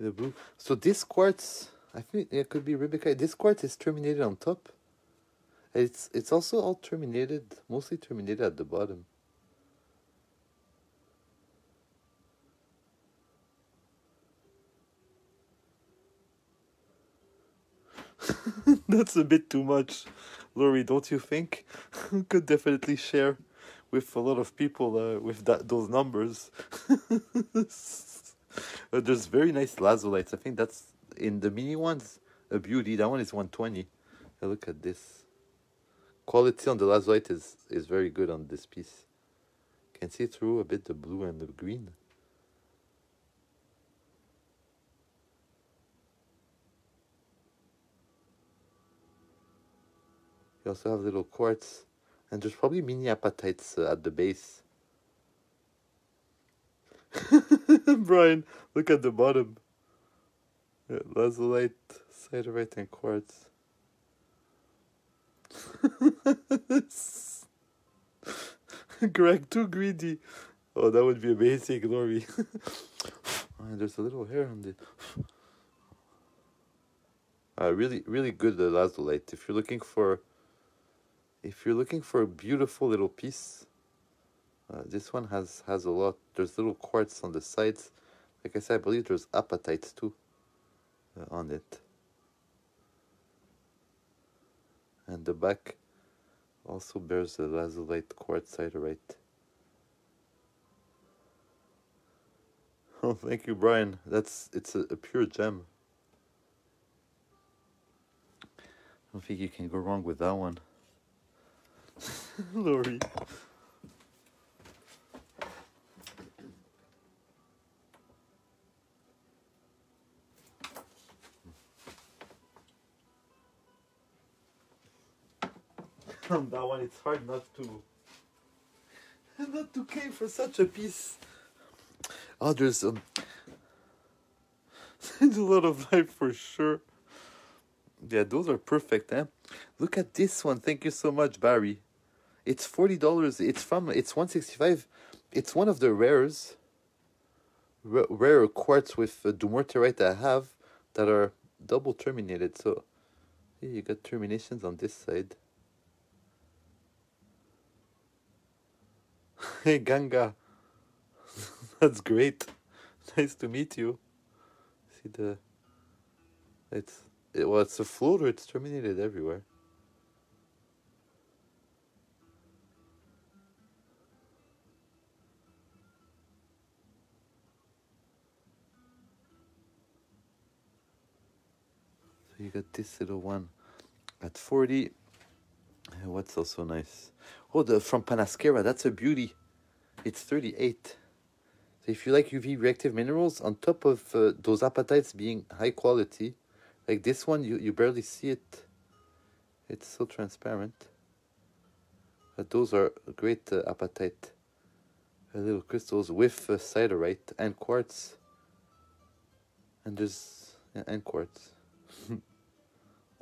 The blue. So this quartz, I think it could be riebeckite. This quartz is terminated on top. It's it's also all terminated, mostly terminated at the bottom. <laughs> That's a bit too much, Laurie, don't you think? <laughs> Could definitely share with a lot of people uh, with that those numbers. <laughs> uh, there's very nice lazulites. I think that's in the mini ones a beauty. That one is 120. Uh, look at this. Quality on the lazulite is is very good on this piece. Can see through a bit the blue and the green. You also have little quartz, and there's probably mini apatites uh, at the base. <laughs> Brian, look at the bottom. Yeah, lazulite, siderite, and quartz. <laughs> Greg, too greedy. Oh, that would be amazing, Glory. oh, <laughs> there's a little hair on the. <sighs> Uh, really, really good uh, lazulite. If you're looking for if you're looking for a beautiful little piece, uh, this one has has a lot. There's little quartz on the sides. Like I said, I believe there's apatites too uh, on it. And the back also bears a lazulite quartz siderite. <laughs> Oh, thank you, Brian. That's it's a, a pure gem. I don't think you can go wrong with that one. <laughs> Lori. On <laughs> that one, it's hard not to <laughs> not to pay for such a piece. Oh, there's um, there's a lot of life for sure. Yeah, those are perfect, eh? Look at this one. Thank you so much, Barry. It's forty dollars. It's from. It's one sixty five. It's one of the rares. R- rare quartz with uh, dumortierite I have that are double terminated. So, here you got terminations on this side. <laughs> Hey Ganga, <laughs> that's great. <laughs> Nice to meet you. See the. It's it, well, it's a floater. It's terminated everywhere. You got this little one at forty. Uh, What's also nice? Oh, the from Panasqueira. That's a beauty. It's thirty eight. So if you like UV reactive minerals, on top of uh, those apatites being high quality, like this one, you, you barely see it. It's so transparent. But those are great uh, apatite little crystals with uh, siderite and quartz. And there's yeah, and quartz.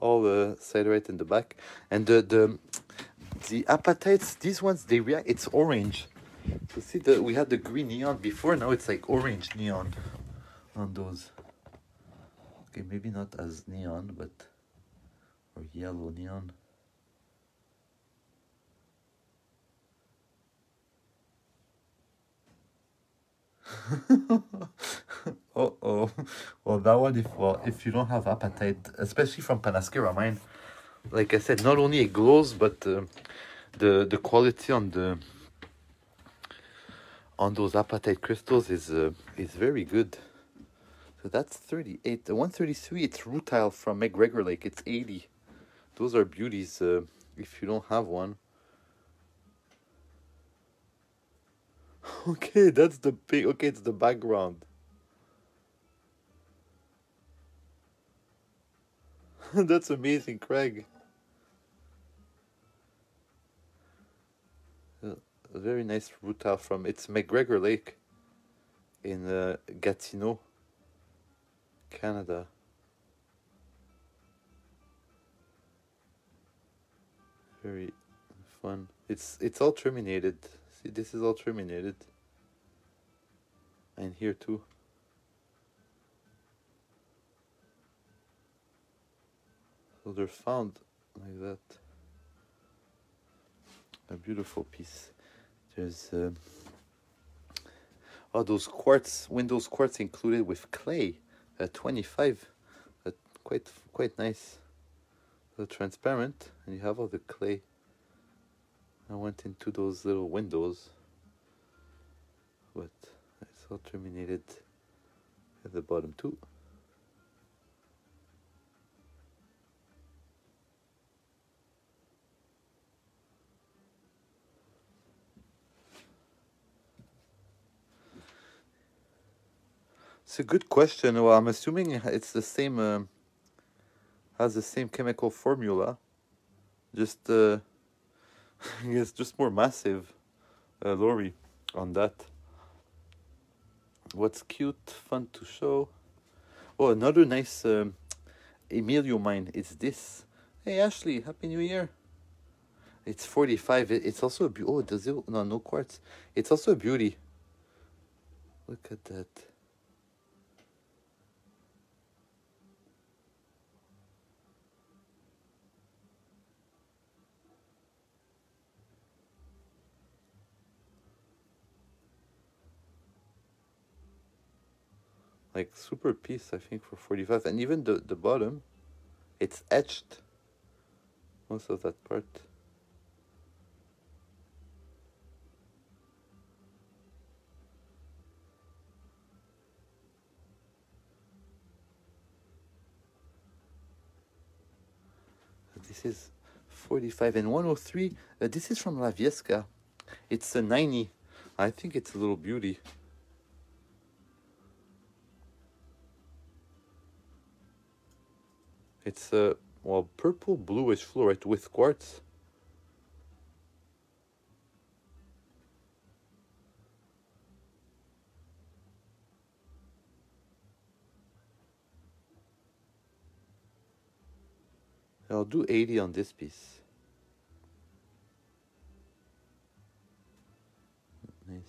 All the siderite in the back, and the the the apatites. These ones they react. It's orange. So see that we had the green neon before. Now it's like orange neon on those. Okay, maybe not as neon, but or yellow neon. <laughs> oh oh. <laughs> Well, that one if well if you don't have apatite, especially from Panasqueira, mine. Like I said, not only it glows, but uh, the the quality on the on those apatite crystals is uh, is very good. So that's 38. The 133, it's rutile from McGregor Lake. It's 80. Those are beauties uh, if you don't have one. <laughs> Okay, that's the big. Okay, it's the background. <laughs> that's amazing, Craig. Very nice rutile from it's McGregor Lake in uh, Gatineau, Canada. Very fun. It's it's all terminated. See, this is all terminated. And here too. They're found like that. A beautiful piece. There's um, oh those quartz Windows quartz included with clay, uh, twenty five, uh, quite quite nice. They're transparent, and you have all the clay. I went into those little windows, but it's all terminated at the bottom too. It's a good question. Well, I'm assuming it's the same, um has the same chemical formula, just uh, <laughs> just more massive. Uh, Lori, on that. What's cute, fun to show? Oh, another nice um, Emilio mine. It's this. Hey Ashley, happy New Year. It's forty five. It's also a beauty. Oh, does it? No, no quartz. It's also a beauty. Look at that. like super piece I think for 45 and even the, the bottom it's etched most of that part. This is 45 and 103 uh, this is from La Viesca. It's a 90 I think it's a little beauty. It's a well purple bluish fluorite with quartz. I'll do 80 on this piece. Nice.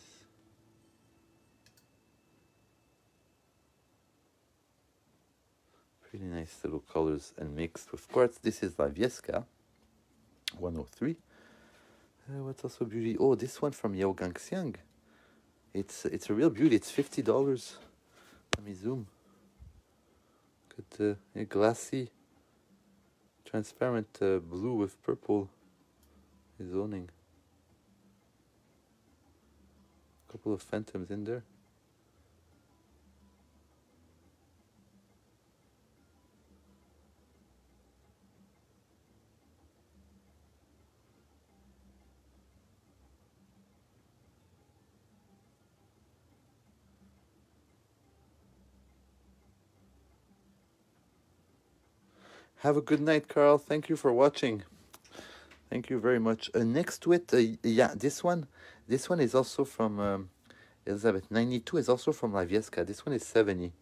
Pretty nice little colors and mixed with quartz. This is La Viesca 103. Uh, what's also beauty? Oh, this one from Yaogangxian. It's it's a real beauty. It's fifty dollars. Let me zoom. Got uh, a glassy transparent uh, blue with purple Is zoning. A couple of phantoms in there. Have a good night, Carl. Thank you for watching. Thank you very much. Uh, next to it, uh, yeah, this one, this one is also from um, Elizabeth. 92 is also from La Viesca. This one is 70.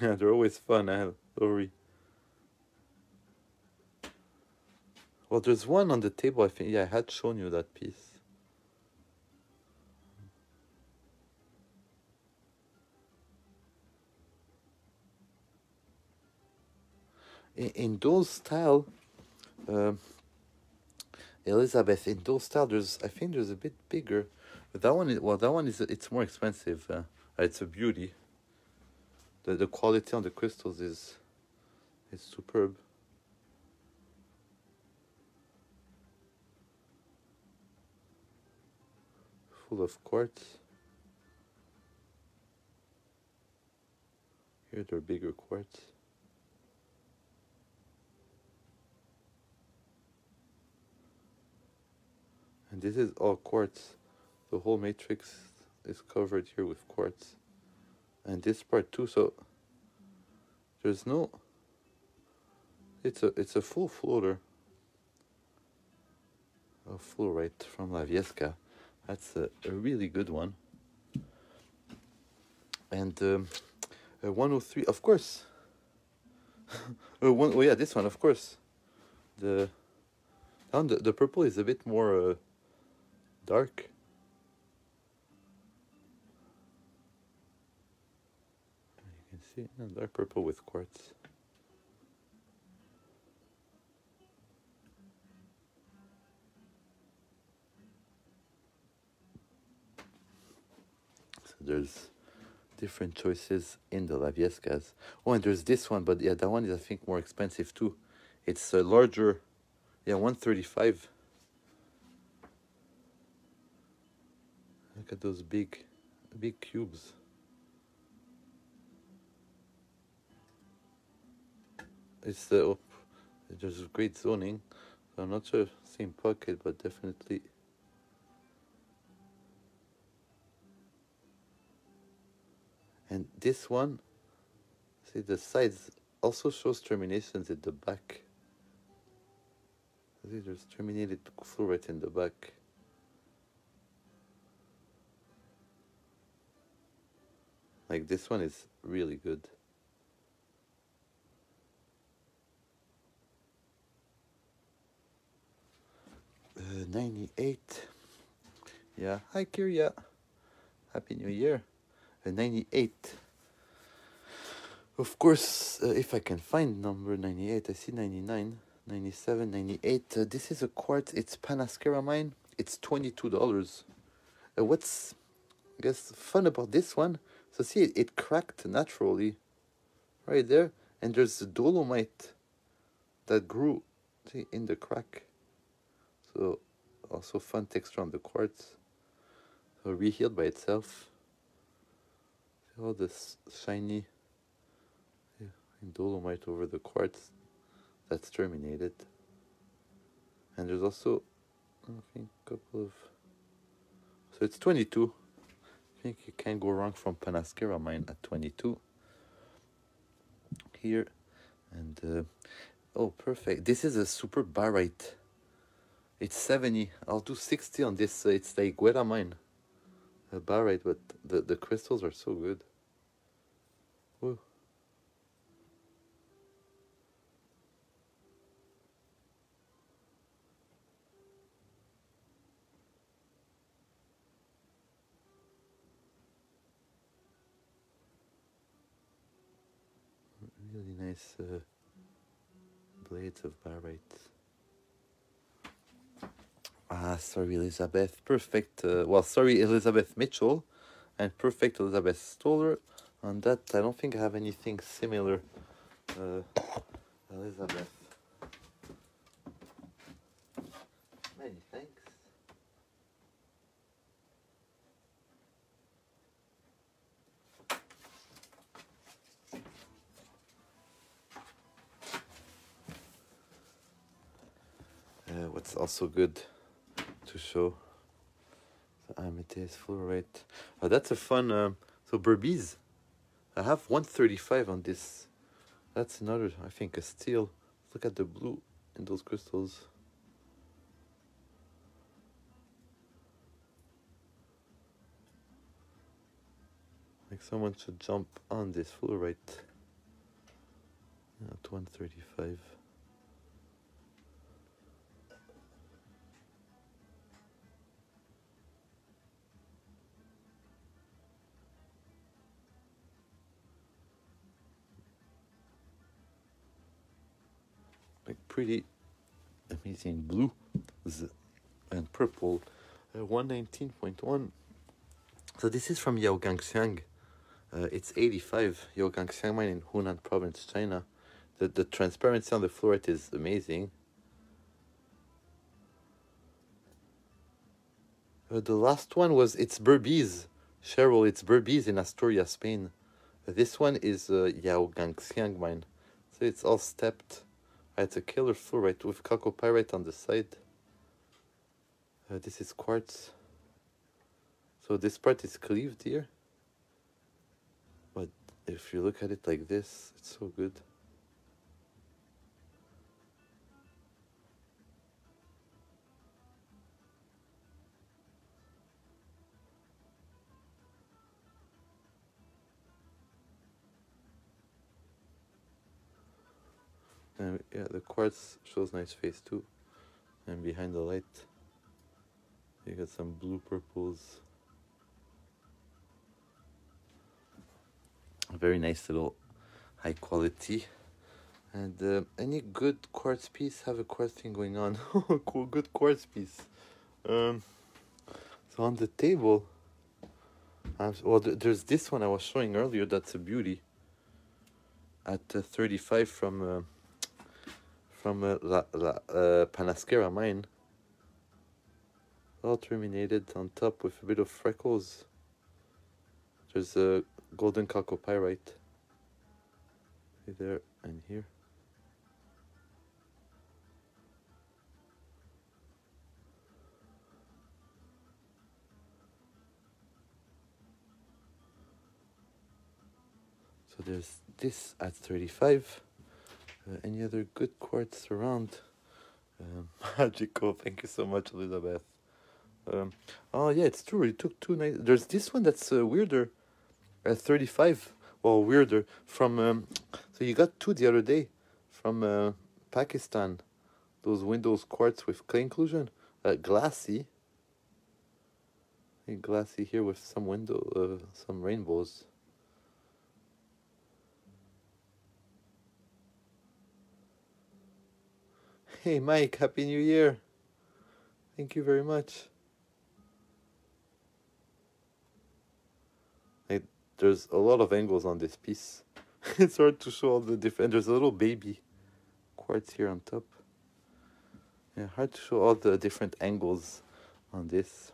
Yeah, <laughs> they're always fun, eh? Well, there's one on the table. I think yeah, I had shown you that piece. In, in those style, uh, Elizabeth, in those style, there's I think there's a bit bigger. But that one, is, well, that one is it's more expensive. Uh, it's a beauty. The the quality on the crystals is is superb. Full of quartz. Here they're bigger quartz. And this is all quartz. The whole matrix is covered here with quartz. And this part too, so there's no it's a it's a full floater a fluorite from La Viesca. That's a, a really good one. And um, 103, of course. uh, <laughs> one, oh yeah, this one, of course. The the, the purple is a bit more uh, dark. You can see dark purple with quartz. There's different choices in the La Viescas. Oh, and there's this one, but yeah, that one is I think more expensive too. It's a larger, yeah, 135. Look at those big, big cubes. It's the, oh, there's great zoning. I'm not sure same pocket, but definitely and this one see the sides also shows terminations at the back. See there's terminated fluorite in the back. Like this one is really good. Uh, 98 yeah. Hi Kyria happy new year 98 of course uh, if I can find number 98 I see 99 97 98 uh, this is a quartz. It's Panasqueira mine it's $22 uh, what's I guess fun about this one? So see it, it cracked naturally right there. And there's a dolomite that grew see in the crack. So also fun texture on the quartz. So rehealed by itself. All this shiny yeah, dolomite over the quartz that's terminated. And there's also I think a couple of so it's 22 I think you can't go wrong from Panasqueira mine at 22 here. And uh, oh perfect. This is a super barite. It's 70 I'll do 60 on this uh, it's the Higuera mine a barite but the, the crystals are so good Woo. really nice uh, blades of barite. Ah, sorry, Elizabeth. Perfect. Uh, well, sorry, Elizabeth Mitchell, and perfect Elizabeth Stoller. On that, I don't think I have anything similar. Uh, Elizabeth. Many thanks. Uh, what's also good to show the amethyst fluorite. Oh, that's a fun. Um, so Berbes, I have 135 on this. That's another, I think, a steel. Look at the blue in those crystals. Like someone should jump on this fluorite. At 135. Pretty amazing blue and purple uh, 119.1 so this is from Yaogangxian uh, it's 85 Yaogangxian mine in Hunan province China. The, the transparency on the fluorite is amazing. Uh, the last one was it's Berbes Cheryl it's Berbes in Asturias Spain. Uh, this one is uh, Yaogangxian mine. So it's all stepped it's a killer fluorite with chalcopyrite on the side. Uh, this is quartz. So this part is cleaved here. But if you look at it like this, it's so good. And yeah, the quartz shows nice face too. And behind the light, you got some blue purples. Very nice little high quality. And uh, any good quartz piece have a quartz thing going on. <laughs> cool, good quartz piece. Um, so on the table, um, well, th there's this one I was showing earlier. That's a beauty. At uh, 35 from. Uh, from uh, La, La, uh, Panasqueira mine. All terminated on top with a bit of freckles. There's a golden chalcopyrite. There and here. So there's this at 35. Uh, any other good quartz around? Um, <laughs> Magical, thank you so much, Elizabeth. Um, oh yeah, it's true. It took two nights. There's this one that's uh, weirder, at thirty-five. Well, weirder from. Um, so you got two the other day, from uh, Pakistan. Those windows quartz with clay inclusion, uh, glassy. Glassy here with some window, uh, some rainbows. Hey Mike, Happy New Year. Thank you very much. Hey, there's a lot of angles on this piece. <laughs> it's hard to show all the different. There's a little baby quartz here on top. Yeah, hard to show all the different angles on this.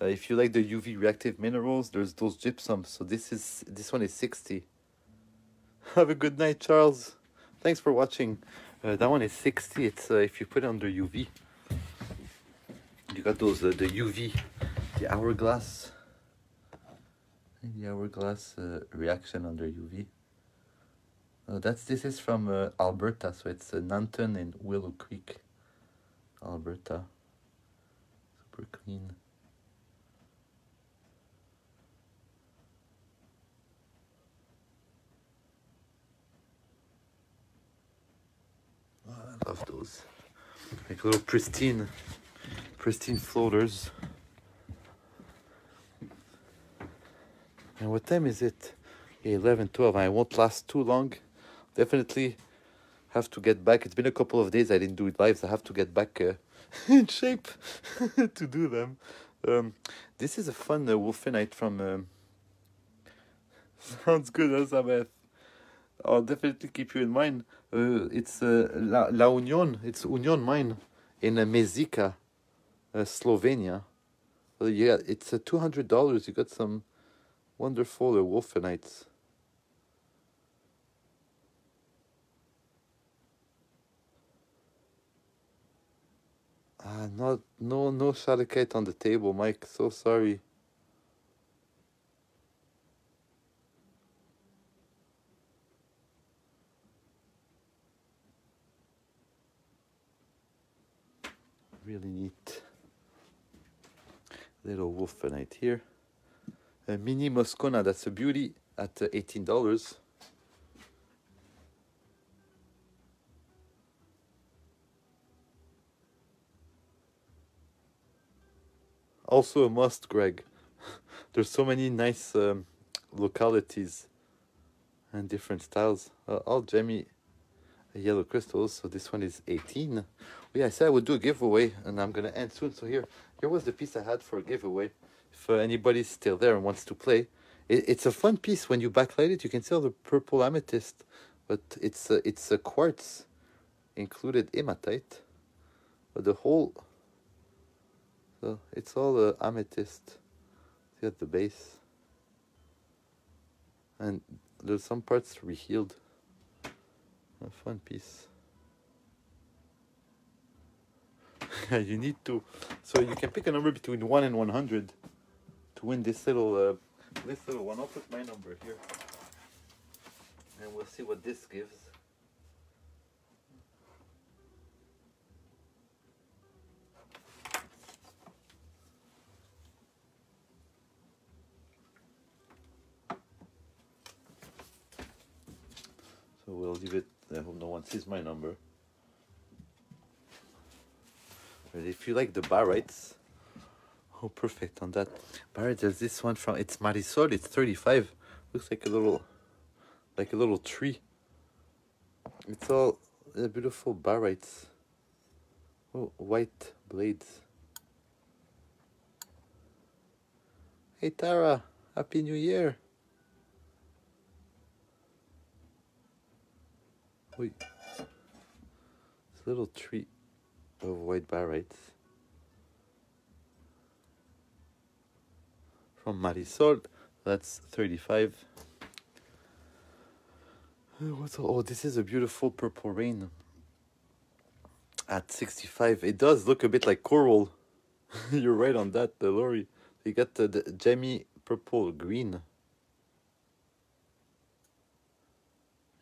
Uh, if you like the UV reactive minerals, there's those gypsums. So this is this one is 60. Have a good night, Charles. Thanks for watching. Uh, that one is 60. It's uh, if you put it under UV. You got those uh, the UV, the hourglass, the hourglass uh, reaction under UV. Uh, that's this is from uh, Alberta, so it's Nanton and Willow Creek, Alberta. Super clean. Love those, like little pristine, pristine floaters. And what time is it? 11, 12. I won't last too long definitely have to get back. It's been a couple of days I didn't do it live, so I have to get back uh, <laughs> in shape <laughs> to do them. Um, this is a fun uh, wulfenite from. Um, <laughs> sounds good, Elizabeth. I'll definitely keep you in mind. Uh, it's uh, La, La Union, it's Union Mine in uh, Mezica, uh, Slovenia. Yeah, it's uh, $200. You got some wonderful uh, wulfenites. Ah, not no no Shalikite on the table, Mike. So sorry. Really neat. Little wulfenite here. A mini Moscona, that's a beauty at uh, $18. also a must, Greg. <laughs> There's so many nice um, localities and different styles. Uh, all gemmy yellow crystals. So this one is 18. Yeah, I said I would do a giveaway, and I'm gonna end soon. So here, here was the piece I had for a giveaway. If uh, anybody's still there and wants to play, it, it's a fun piece. When you backlight it, you can see all the purple amethyst, but it's a, it's a quartz included hematite. But the whole so it's all uh, amethyst see at the base. And there's some parts rehealed. A fun piece. <laughs> you need to, so you can pick a number between 1 and 100 to win this little, uh, this little one. I'll put my number here. And we'll see what this gives. So we'll leave it. I hope no one sees my number. But if you like the barytes, oh, perfect on that. Barite, there's this one from, it's Marisol, it's 35. Looks like a little, like a little tree. It's all uh, beautiful barytes. Oh, white blades. Hey Tara, Happy New Year. Wait. This little tree of white barytes from Marisol. That's 35. Uh, What's oh, this is a beautiful purple rain. At 65, it does look a bit like coral. <laughs> You're right on that, the lorry. You got the, the gemmy purple green.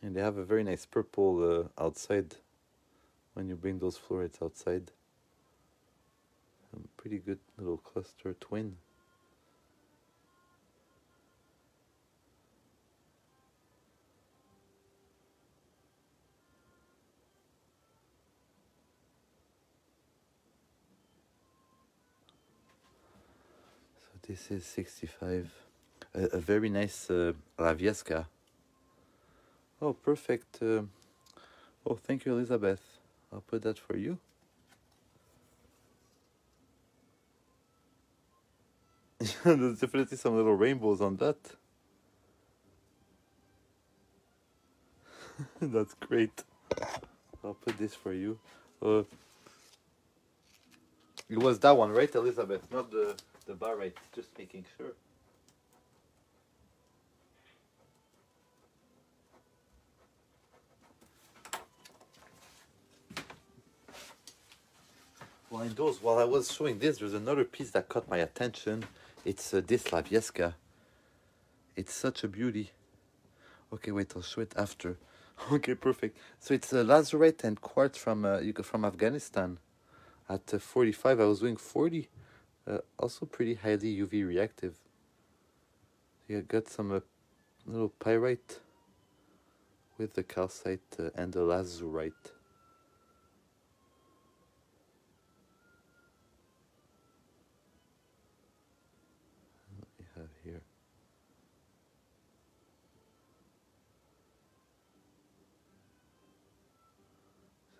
And they have a very nice purple uh, outside when you bring those florets outside. A pretty good little cluster twin. So this is 65. A, a very nice uh. Oh, perfect. Uh, oh, thank you, Elizabeth. I'll put that for you. <laughs> There's definitely some little rainbows on that. <laughs> That's great. I'll put this for you. So it was that one, right, Elizabeth? Not the the barite, Just making sure. In those, while I was showing this, there's another piece that caught my attention. It's uh, this La Viesca. It's such a beauty. Okay, wait, I'll show it after. <laughs> Okay, perfect. So it's a lazurite and quartz from uh, you from Afghanistan. At uh, 45, I was doing 40. Uh, also pretty highly UV reactive. You got some uh, little pyrite with the calcite uh, and the lazurite. What we have here.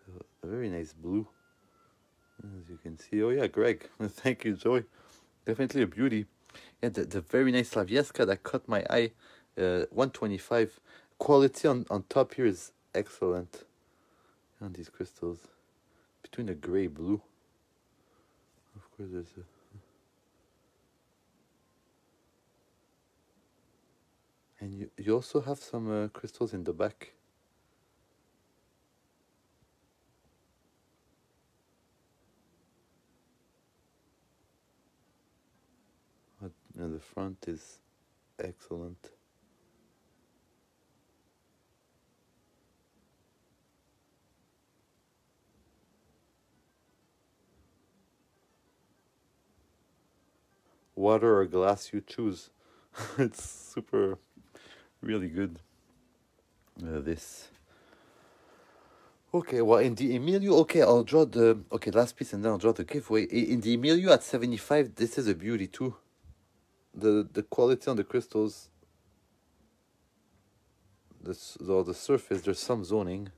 So a very nice blue. As you can see, oh yeah, Greg, <laughs> thank you, Joy. Definitely a beauty. Yeah, the, the very nice La Viesca that caught my eye, uh, 125. Quality on, on top here is excellent. On these crystals, between the gray blue. Of course, there's a. And you, you also have some uh, crystals in the back. But, and the front is excellent. Water or glass you choose. <laughs> it's super, really good. Uh, this. Okay, well, in the Emilio, okay, I'll draw the, okay, last piece and then I'll draw the giveaway. In the Emilio at 75, this is a beauty too. The the quality on the crystals, this, or the surface, there's some zoning.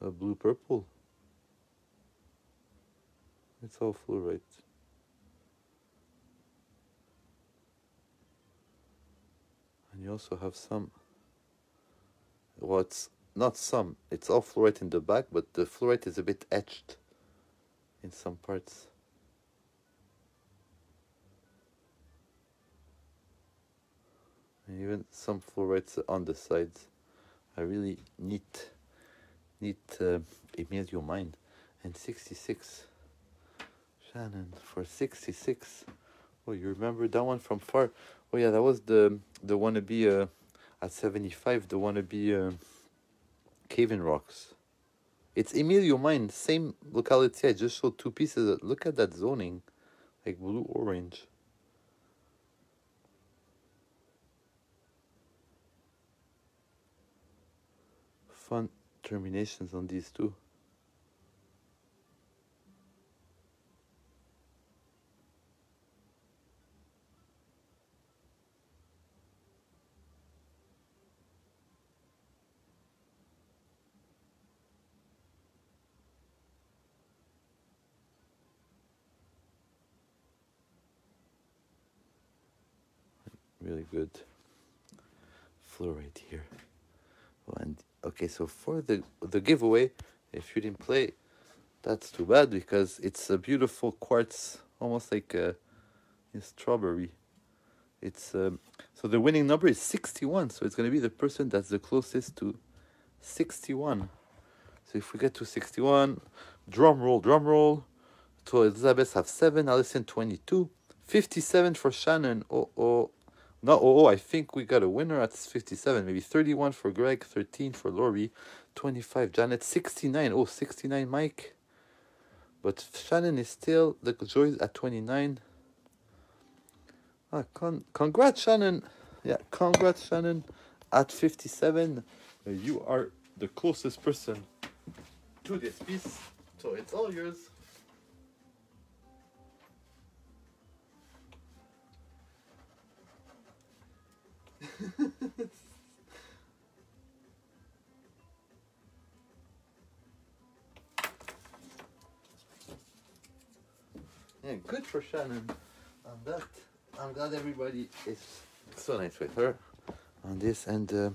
Blue purple. It's all fluorite. And you also have some, well, it's not some, it's all fluorite in the back, but the fluorite is a bit etched in some parts. Even some fluorites on the sides. A really neat, neat uh, Emilio mine. And 66. Shannon for 66. Oh, you remember that one from far? Oh yeah, that was the the wannabe uh, at 75, the wannabe uh, Cave-in Rocks. It's Emilio mine, same locality. I just showed two pieces. Look at that zoning, like blue orange. Fun terminations on these two. really good fluorite here. Oh, and okay, so for the the giveaway, if you didn't play, that's too bad because it's a beautiful quartz, almost like a, a strawberry. It's um, so the winning number is sixty one, so it's gonna be the person that's the closest to sixty one. So if we get to sixty one, drum roll, drum roll. So Elizabeth have seven, twenty two. 57 for Shannon. Oh, oh, no, oh, oh, I think we got a winner at 57. Maybe 31 for Greg, 13 for Lori, 25 Janet, 69. Oh, 69 Mike. But Shannon is still the joy at 29. Ah, con- congrats, Shannon. Yeah, congrats, Shannon. At 57, uh, you are the closest person to this piece. So it's all yours. <laughs> Yeah, good for Shannon on that. I'm glad everybody is so nice with her on this. And uh,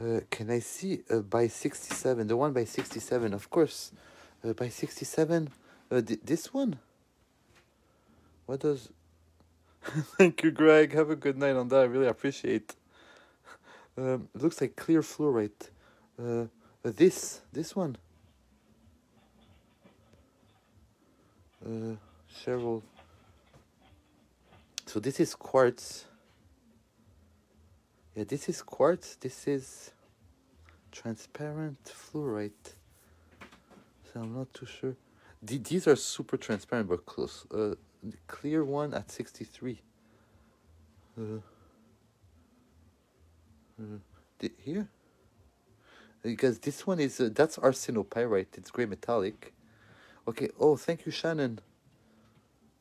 uh, can I see uh, by 67, the one by 67, of course, uh, by 67 uh, th- this one what does <laughs> thank you greg. Have a good night on that. I really appreciate um, it looks like clear fluorite. Uh, this this one. Uh, cheryl. So this is quartz. Yeah this is quartz. This is transparent fluorite. So I'm not too sure. The, these are super transparent but close. Uh, clear one at 63. Uh, uh, here? Because this one is, uh, that's arsenopyrite. It's gray metallic. Okay, oh, thank you, Shannon.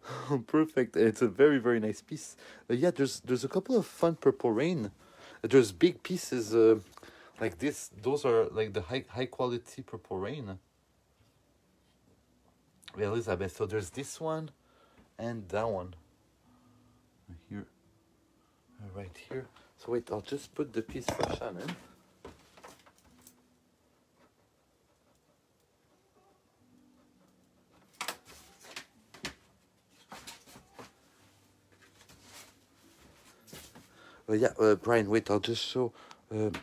<laughs> Perfect. It's a very, very nice piece. Uh, yeah, there's there's a couple of fun purple rain. There's big pieces uh, like this. Those are like the high high quality purple rain. Elizabeth. So there's this one and that one. right Here. Right here. So wait, I'll just put the piece for Shannon. Uh, yeah, uh, Brian, wait, I'll just show. Um,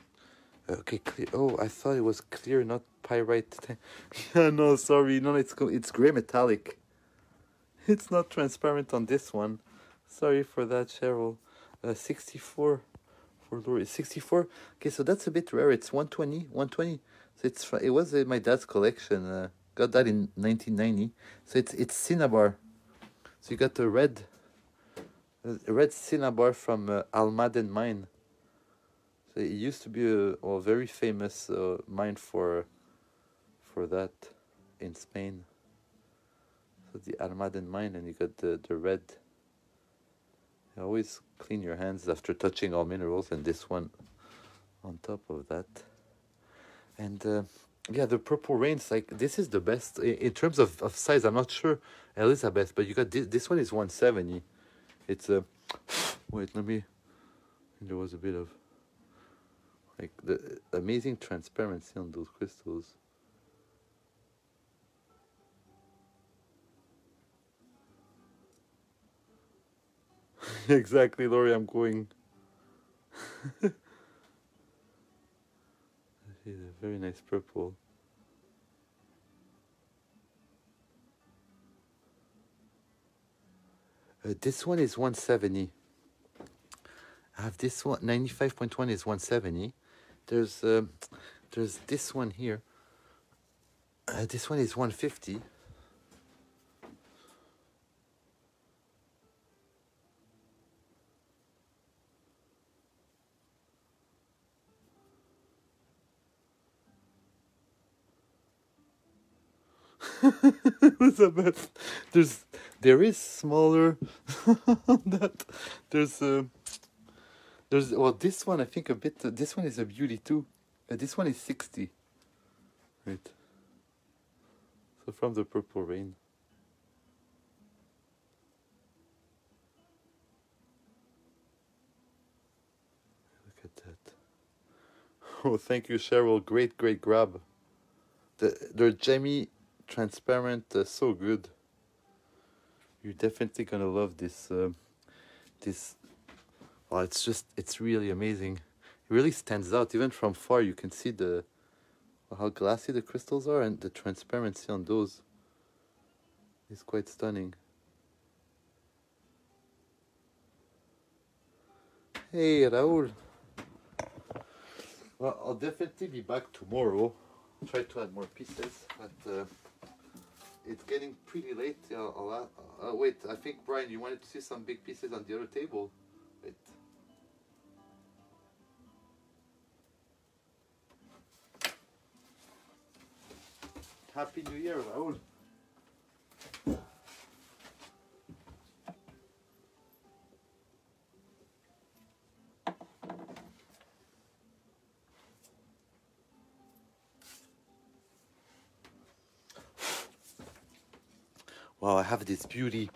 okay, clear. Oh, I thought it was clear, not pyrite. <laughs> yeah, no, sorry, no, it's it's gray metallic. <laughs> It's not transparent on this one. Sorry for that, Cheryl. Uh, 64 for Lori. 64. Okay, so that's a bit rare. It's 120. 120. So it's it was in my dad's collection. Uh, got that in 1990. So it's it's cinnabar. So you got the red, uh, red cinnabar from uh, Almaden mine. So it used to be a, a very famous uh, mine for for that in Spain. The Almaden mine, and you got the, the red. You always clean your hands after touching all minerals, and this one on top of that. And uh, yeah, the purple rains, like this is the best in, in, terms of, of size. I'm not sure, Elizabeth, but you got this, this one is 170. It's a. Uh, <sighs> wait, let me. There was a bit of like the amazing transparency on those crystals. <laughs> exactly, Lori. I'm going. this is a very nice purple. Uh, this one is 170. I have this one. 95.1 is 170. There's uh, there's this one here. Uh, this one is 150. <laughs> there's there is smaller <laughs> that there's uh, there's well this one I think a bit uh, this one is a beauty too. Uh, this one is sixty. Right. So from the purple rain. Look at that. <laughs> Oh, thank you, Cheryl. Great, great grab. The the gemmy transparent, uh, so good. You're definitely gonna love this. Uh, this, well, it's just it's really amazing. It really stands out even from far. You can see the how glassy the crystals are and the transparency on those is quite stunning. Hey Raul. Well, I'll definitely be back tomorrow. Try to add more pieces, but. Uh, it's getting pretty late. Uh, uh, wait, I think Brian, you wanted to see some big pieces on the other table. Wait. Happy New Year, Raul. Wow i have this beauty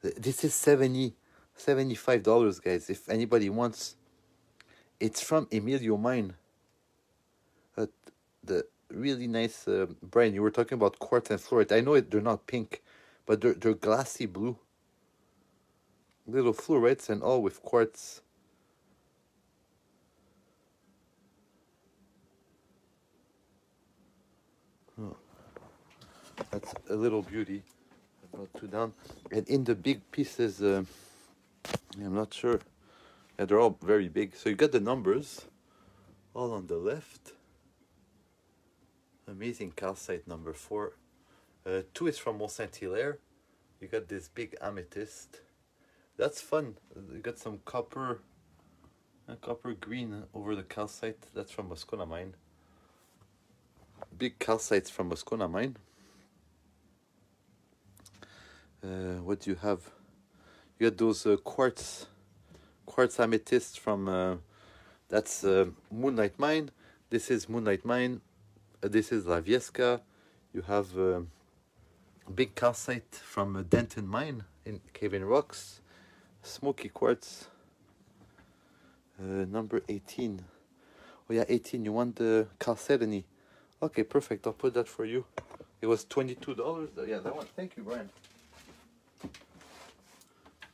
this is 70 75 dollars guys if anybody wants it's from emilio mine uh, the really nice. Uh, Brian, you were talking about quartz and fluorite. I know it, they're not pink, but they're they're glassy blue. Little fluorites and all with quartz. Oh, that's a little beauty. About two down, and in the big pieces, uh, I'm not sure. Yeah, they're all very big. So you got the numbers all on the left. Amazing calcite number four. Uh, two is from Mont Saint Hilaire. You got this big amethyst. That's fun. You got some copper, uh, copper green over the calcite. That's from Moscona mine. Big calcites from Moscona mine. Uh, what do you have? You got those uh, quartz, quartz amethyst from. Uh, that's uh, Moonlight Mine. This is Moonlight Mine. Uh, this is La Viesca. You have uh, big calcite from Denton Mine in Cave-in Rocks. Smoky quartz. Number 18. Oh yeah, 18. You want the Chalcedony. Okay, perfect. I'll put that for you. It was $22. Uh, yeah, that one. Thank you, Brian.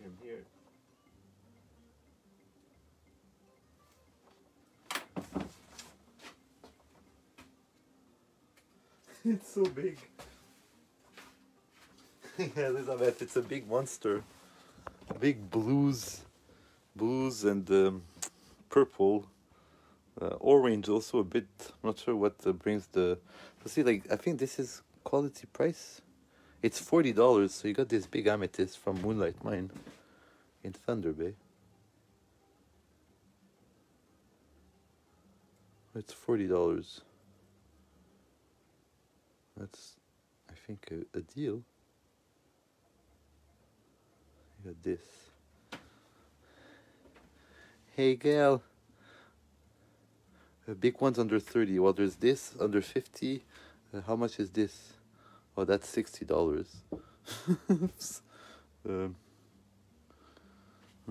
In here. <laughs> it's so big. <laughs> yeah, Elizabeth, it's a big monster. Big blues, blues and um, purple, uh, orange also a bit. I'm not sure what uh, brings the. So see, like I think this is quality price. It's forty dollars, so you got this big amethyst from Moonlight Mine in Thunder Bay. It's forty dollars. That's, I think, a, a deal. You got this. Hey, gal. Uh, big one's under 30. Well, there's this under 50. Uh, how much is this? Oh, that's $60. <laughs> um,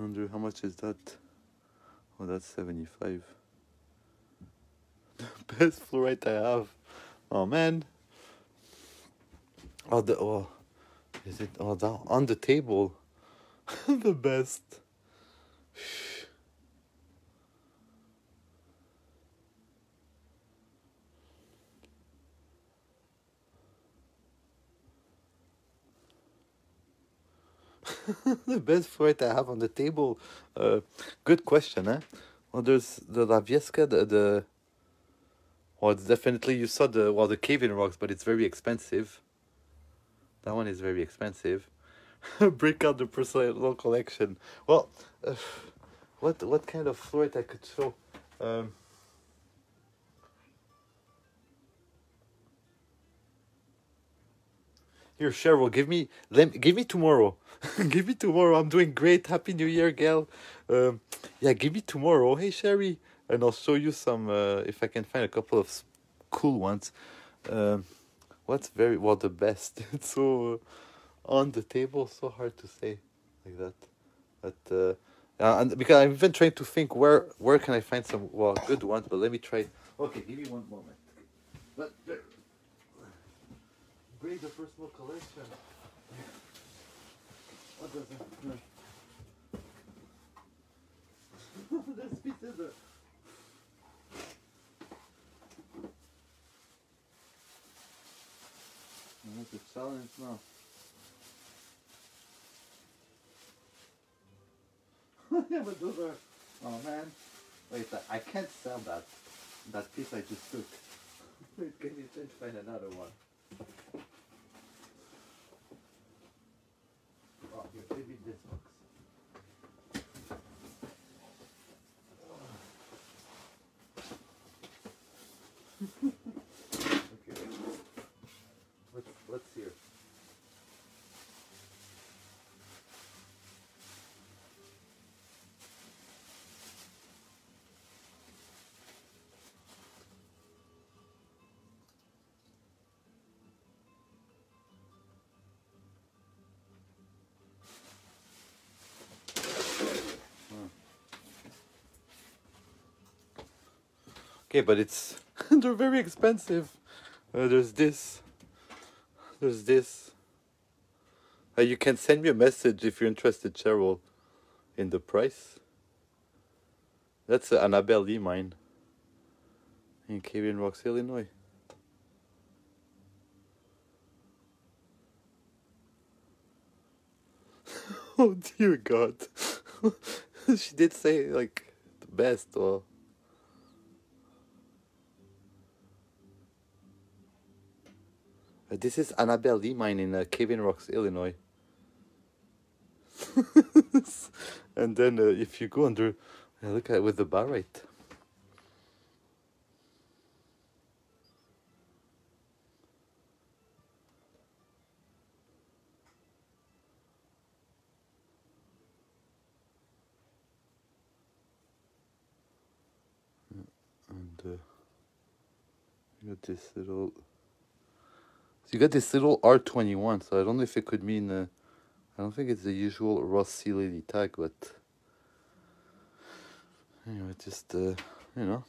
under, how much is that? Oh, that's 75. <laughs> Best fluorite I have. Oh, man. Oh, the oh, is it oh that on the table? <laughs> the best. <laughs> the best flight I have on the table. Uh, good question, eh? Well, there's the La Viesca, the, the well, it's definitely you saw the well the Cave-in Rocks, but it's very expensive. That one is very expensive. <laughs> Break out the personal collection. Well, uh, what what kind of fluorite I could show? Um, here, Cheryl, give me let give me tomorrow. <laughs> give me tomorrow. I'm doing great. Happy New Year, gal. Um, yeah, give me tomorrow. Hey, Sherry, and I'll show you some uh, if I can find a couple of cool ones. Um, what's very well the best? <laughs> It's so uh, on the table, so hard to say like that. But uh, uh, and because I'm even trying to think where where can I find some well good ones. But let me try. Okay, give me one moment. But bring the personal collection. What does it? There's pieces. Of, I have to challenge now. <laughs> yeah, but those are. Oh man. Wait, I- I can't sell that. That piece I just took. <laughs> Wait, can you try to find another one? Oh, here, maybe this box. Okay, but it's <laughs> they're very expensive. Uh, there's this. There's this. Uh, you can send me a message if you're interested, Cheryl, in the price. That's uh, Annabel Lee mine in Cave-in Rocks, Illinois. <laughs> oh dear God. <laughs> she did say like the best or this is Annabel Lee mine in uh, Rocks, Illinois. <laughs> and then uh, if you go under, uh, look at it with the barite. And uh, you got this little. So you got this little R21. So I don't know if it could mean. Uh, I don't think it's the usual Ross Sea Lady tag, but anyway, just uh, you know,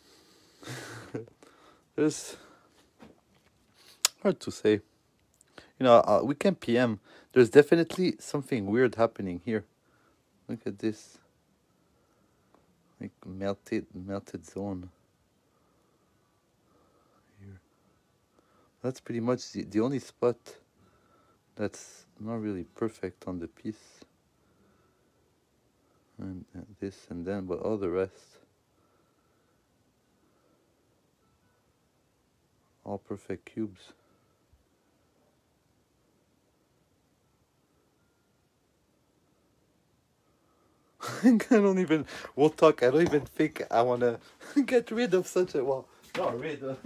<laughs> there's hard to say. You know, uh, we can PM. There's definitely something weird happening here. Look at this, like melted, melted zone. That's pretty much the the only spot that's not really perfect on the piece. And, this and then but all the rest all perfect cubes. <laughs> I don't even we'll talk I don't even think I want to <laughs> get rid of such a well not rid the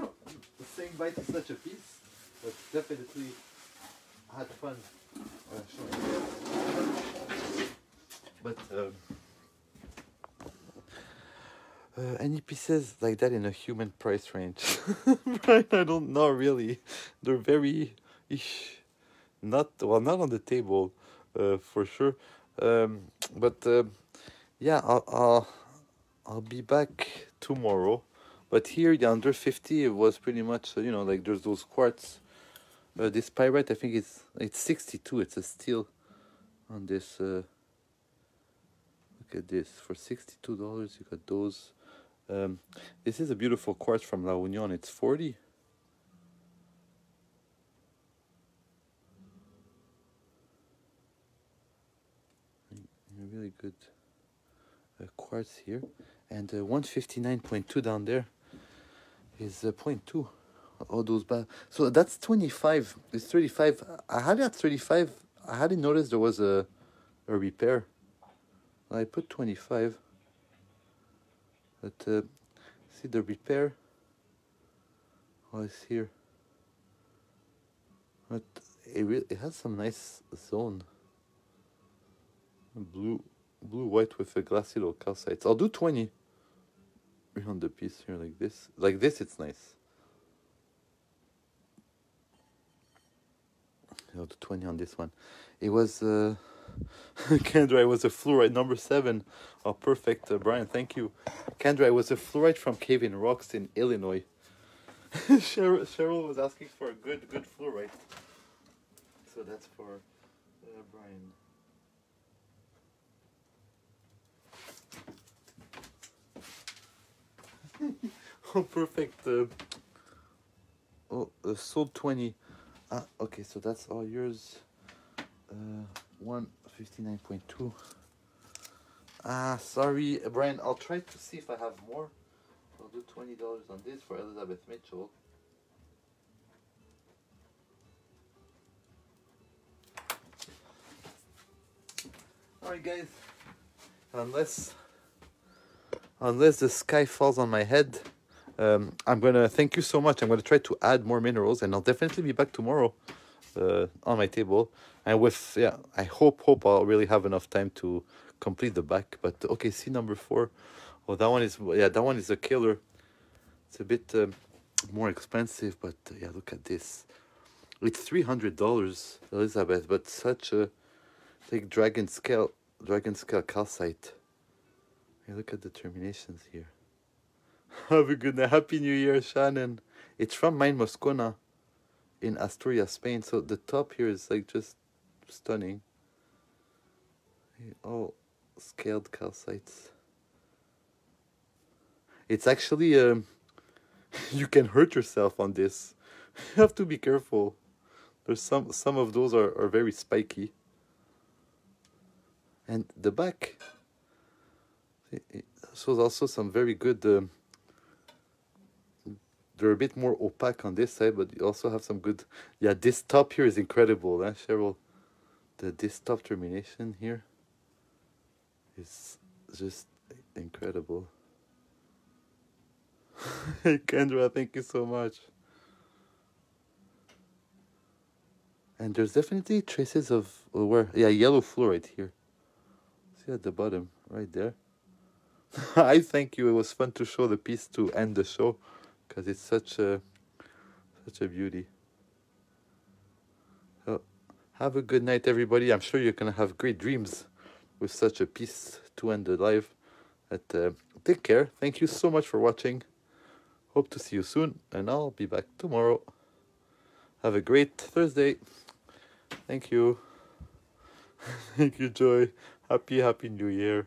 same bite is such a piece but definitely I had fun uh. But um, uh, any pieces like that in a human price range? <laughs> right, I don't know really. They're very ish. Not well, not on the table, uh, for sure. Um, but uh, yeah, I'll, I'll I'll be back tomorrow. But here, the under fifty, it was pretty much uh, you know like there's those quartz uh, this pyrite, I think it's it's 62. It's a steel on this. Uh, look at this for 62 dollars. You got those. Um, this is a beautiful quartz from La Union. It's 40. Really good uh, quartz here, and uh, 159.2 down there is uh, 0.2 all those bad. So that's 25. It's 35. I had it at 35. I hadn't noticed there was a, a repair. I put 25. But uh, see the repair. Oh, it's here. But it really, it has some nice zone. Blue, blue white with a glassy little calcite. I'll do 20 on the piece here like this. Like this, it's nice. you the 20 on this one. It was, uh, <laughs> Kendra, it was a fluorite number seven. Oh, perfect, uh, Brian, thank you. Kendra, it was a fluorite from Cave-in Rocks in Illinois. <laughs> Cheryl, Cheryl was asking for a good, good fluorite. So that's for uh, Brian. Oh, perfect. Uh, oh, uh, sold 20. Ah, okay, so that's all yours. Uh, 159.2. Ah, sorry, Brian. I'll try to see if I have more. I'll do $20 on this for Elizabeth Mitchell. Alright guys, unless unless the sky falls on my head, um, I'm gonna thank you so much. I'm gonna try to add more minerals, and I'll definitely be back tomorrow uh, on my table. And with yeah, I hope hope I'll really have enough time to complete the back. But okay, see number four. Oh, that one is yeah, that one is a killer. It's a bit um, more expensive, but uh, yeah, look at this. It's three hundred dollars, Elizabeth, but such a like dragon scale, dragon scale calcite. Hey, look at the terminations here. <laughs> Have a good night. Happy New Year, Shannon. It's from mine Moscona. in Asturias, Spain. So the top here is like just stunning. All scaled calcites. It's actually um, <laughs> you can hurt yourself on this. <laughs> You have to be careful. There's some some of those are, are very spiky. And the back shows also some very good um, they're a bit more opaque on this side, but you also have some good yeah, this top here is incredible, eh, Cheryl? The this top termination here is just incredible. <laughs> hey Kendra, thank you so much. And there's definitely traces of uh, where, yeah, yellow fluorite here. See at the bottom, right there. <laughs> I thank you. It was fun to show the piece to end the show, because it's such a, such a beauty. So, have a good night, everybody. I'm sure you're gonna have great dreams with such a piece to end the live. But, uh, take care. Thank you so much for watching. Hope to see you soon, and I'll be back tomorrow. Have a great Thursday. Thank you. <laughs> Thank you, Joy. Happy, happy new year.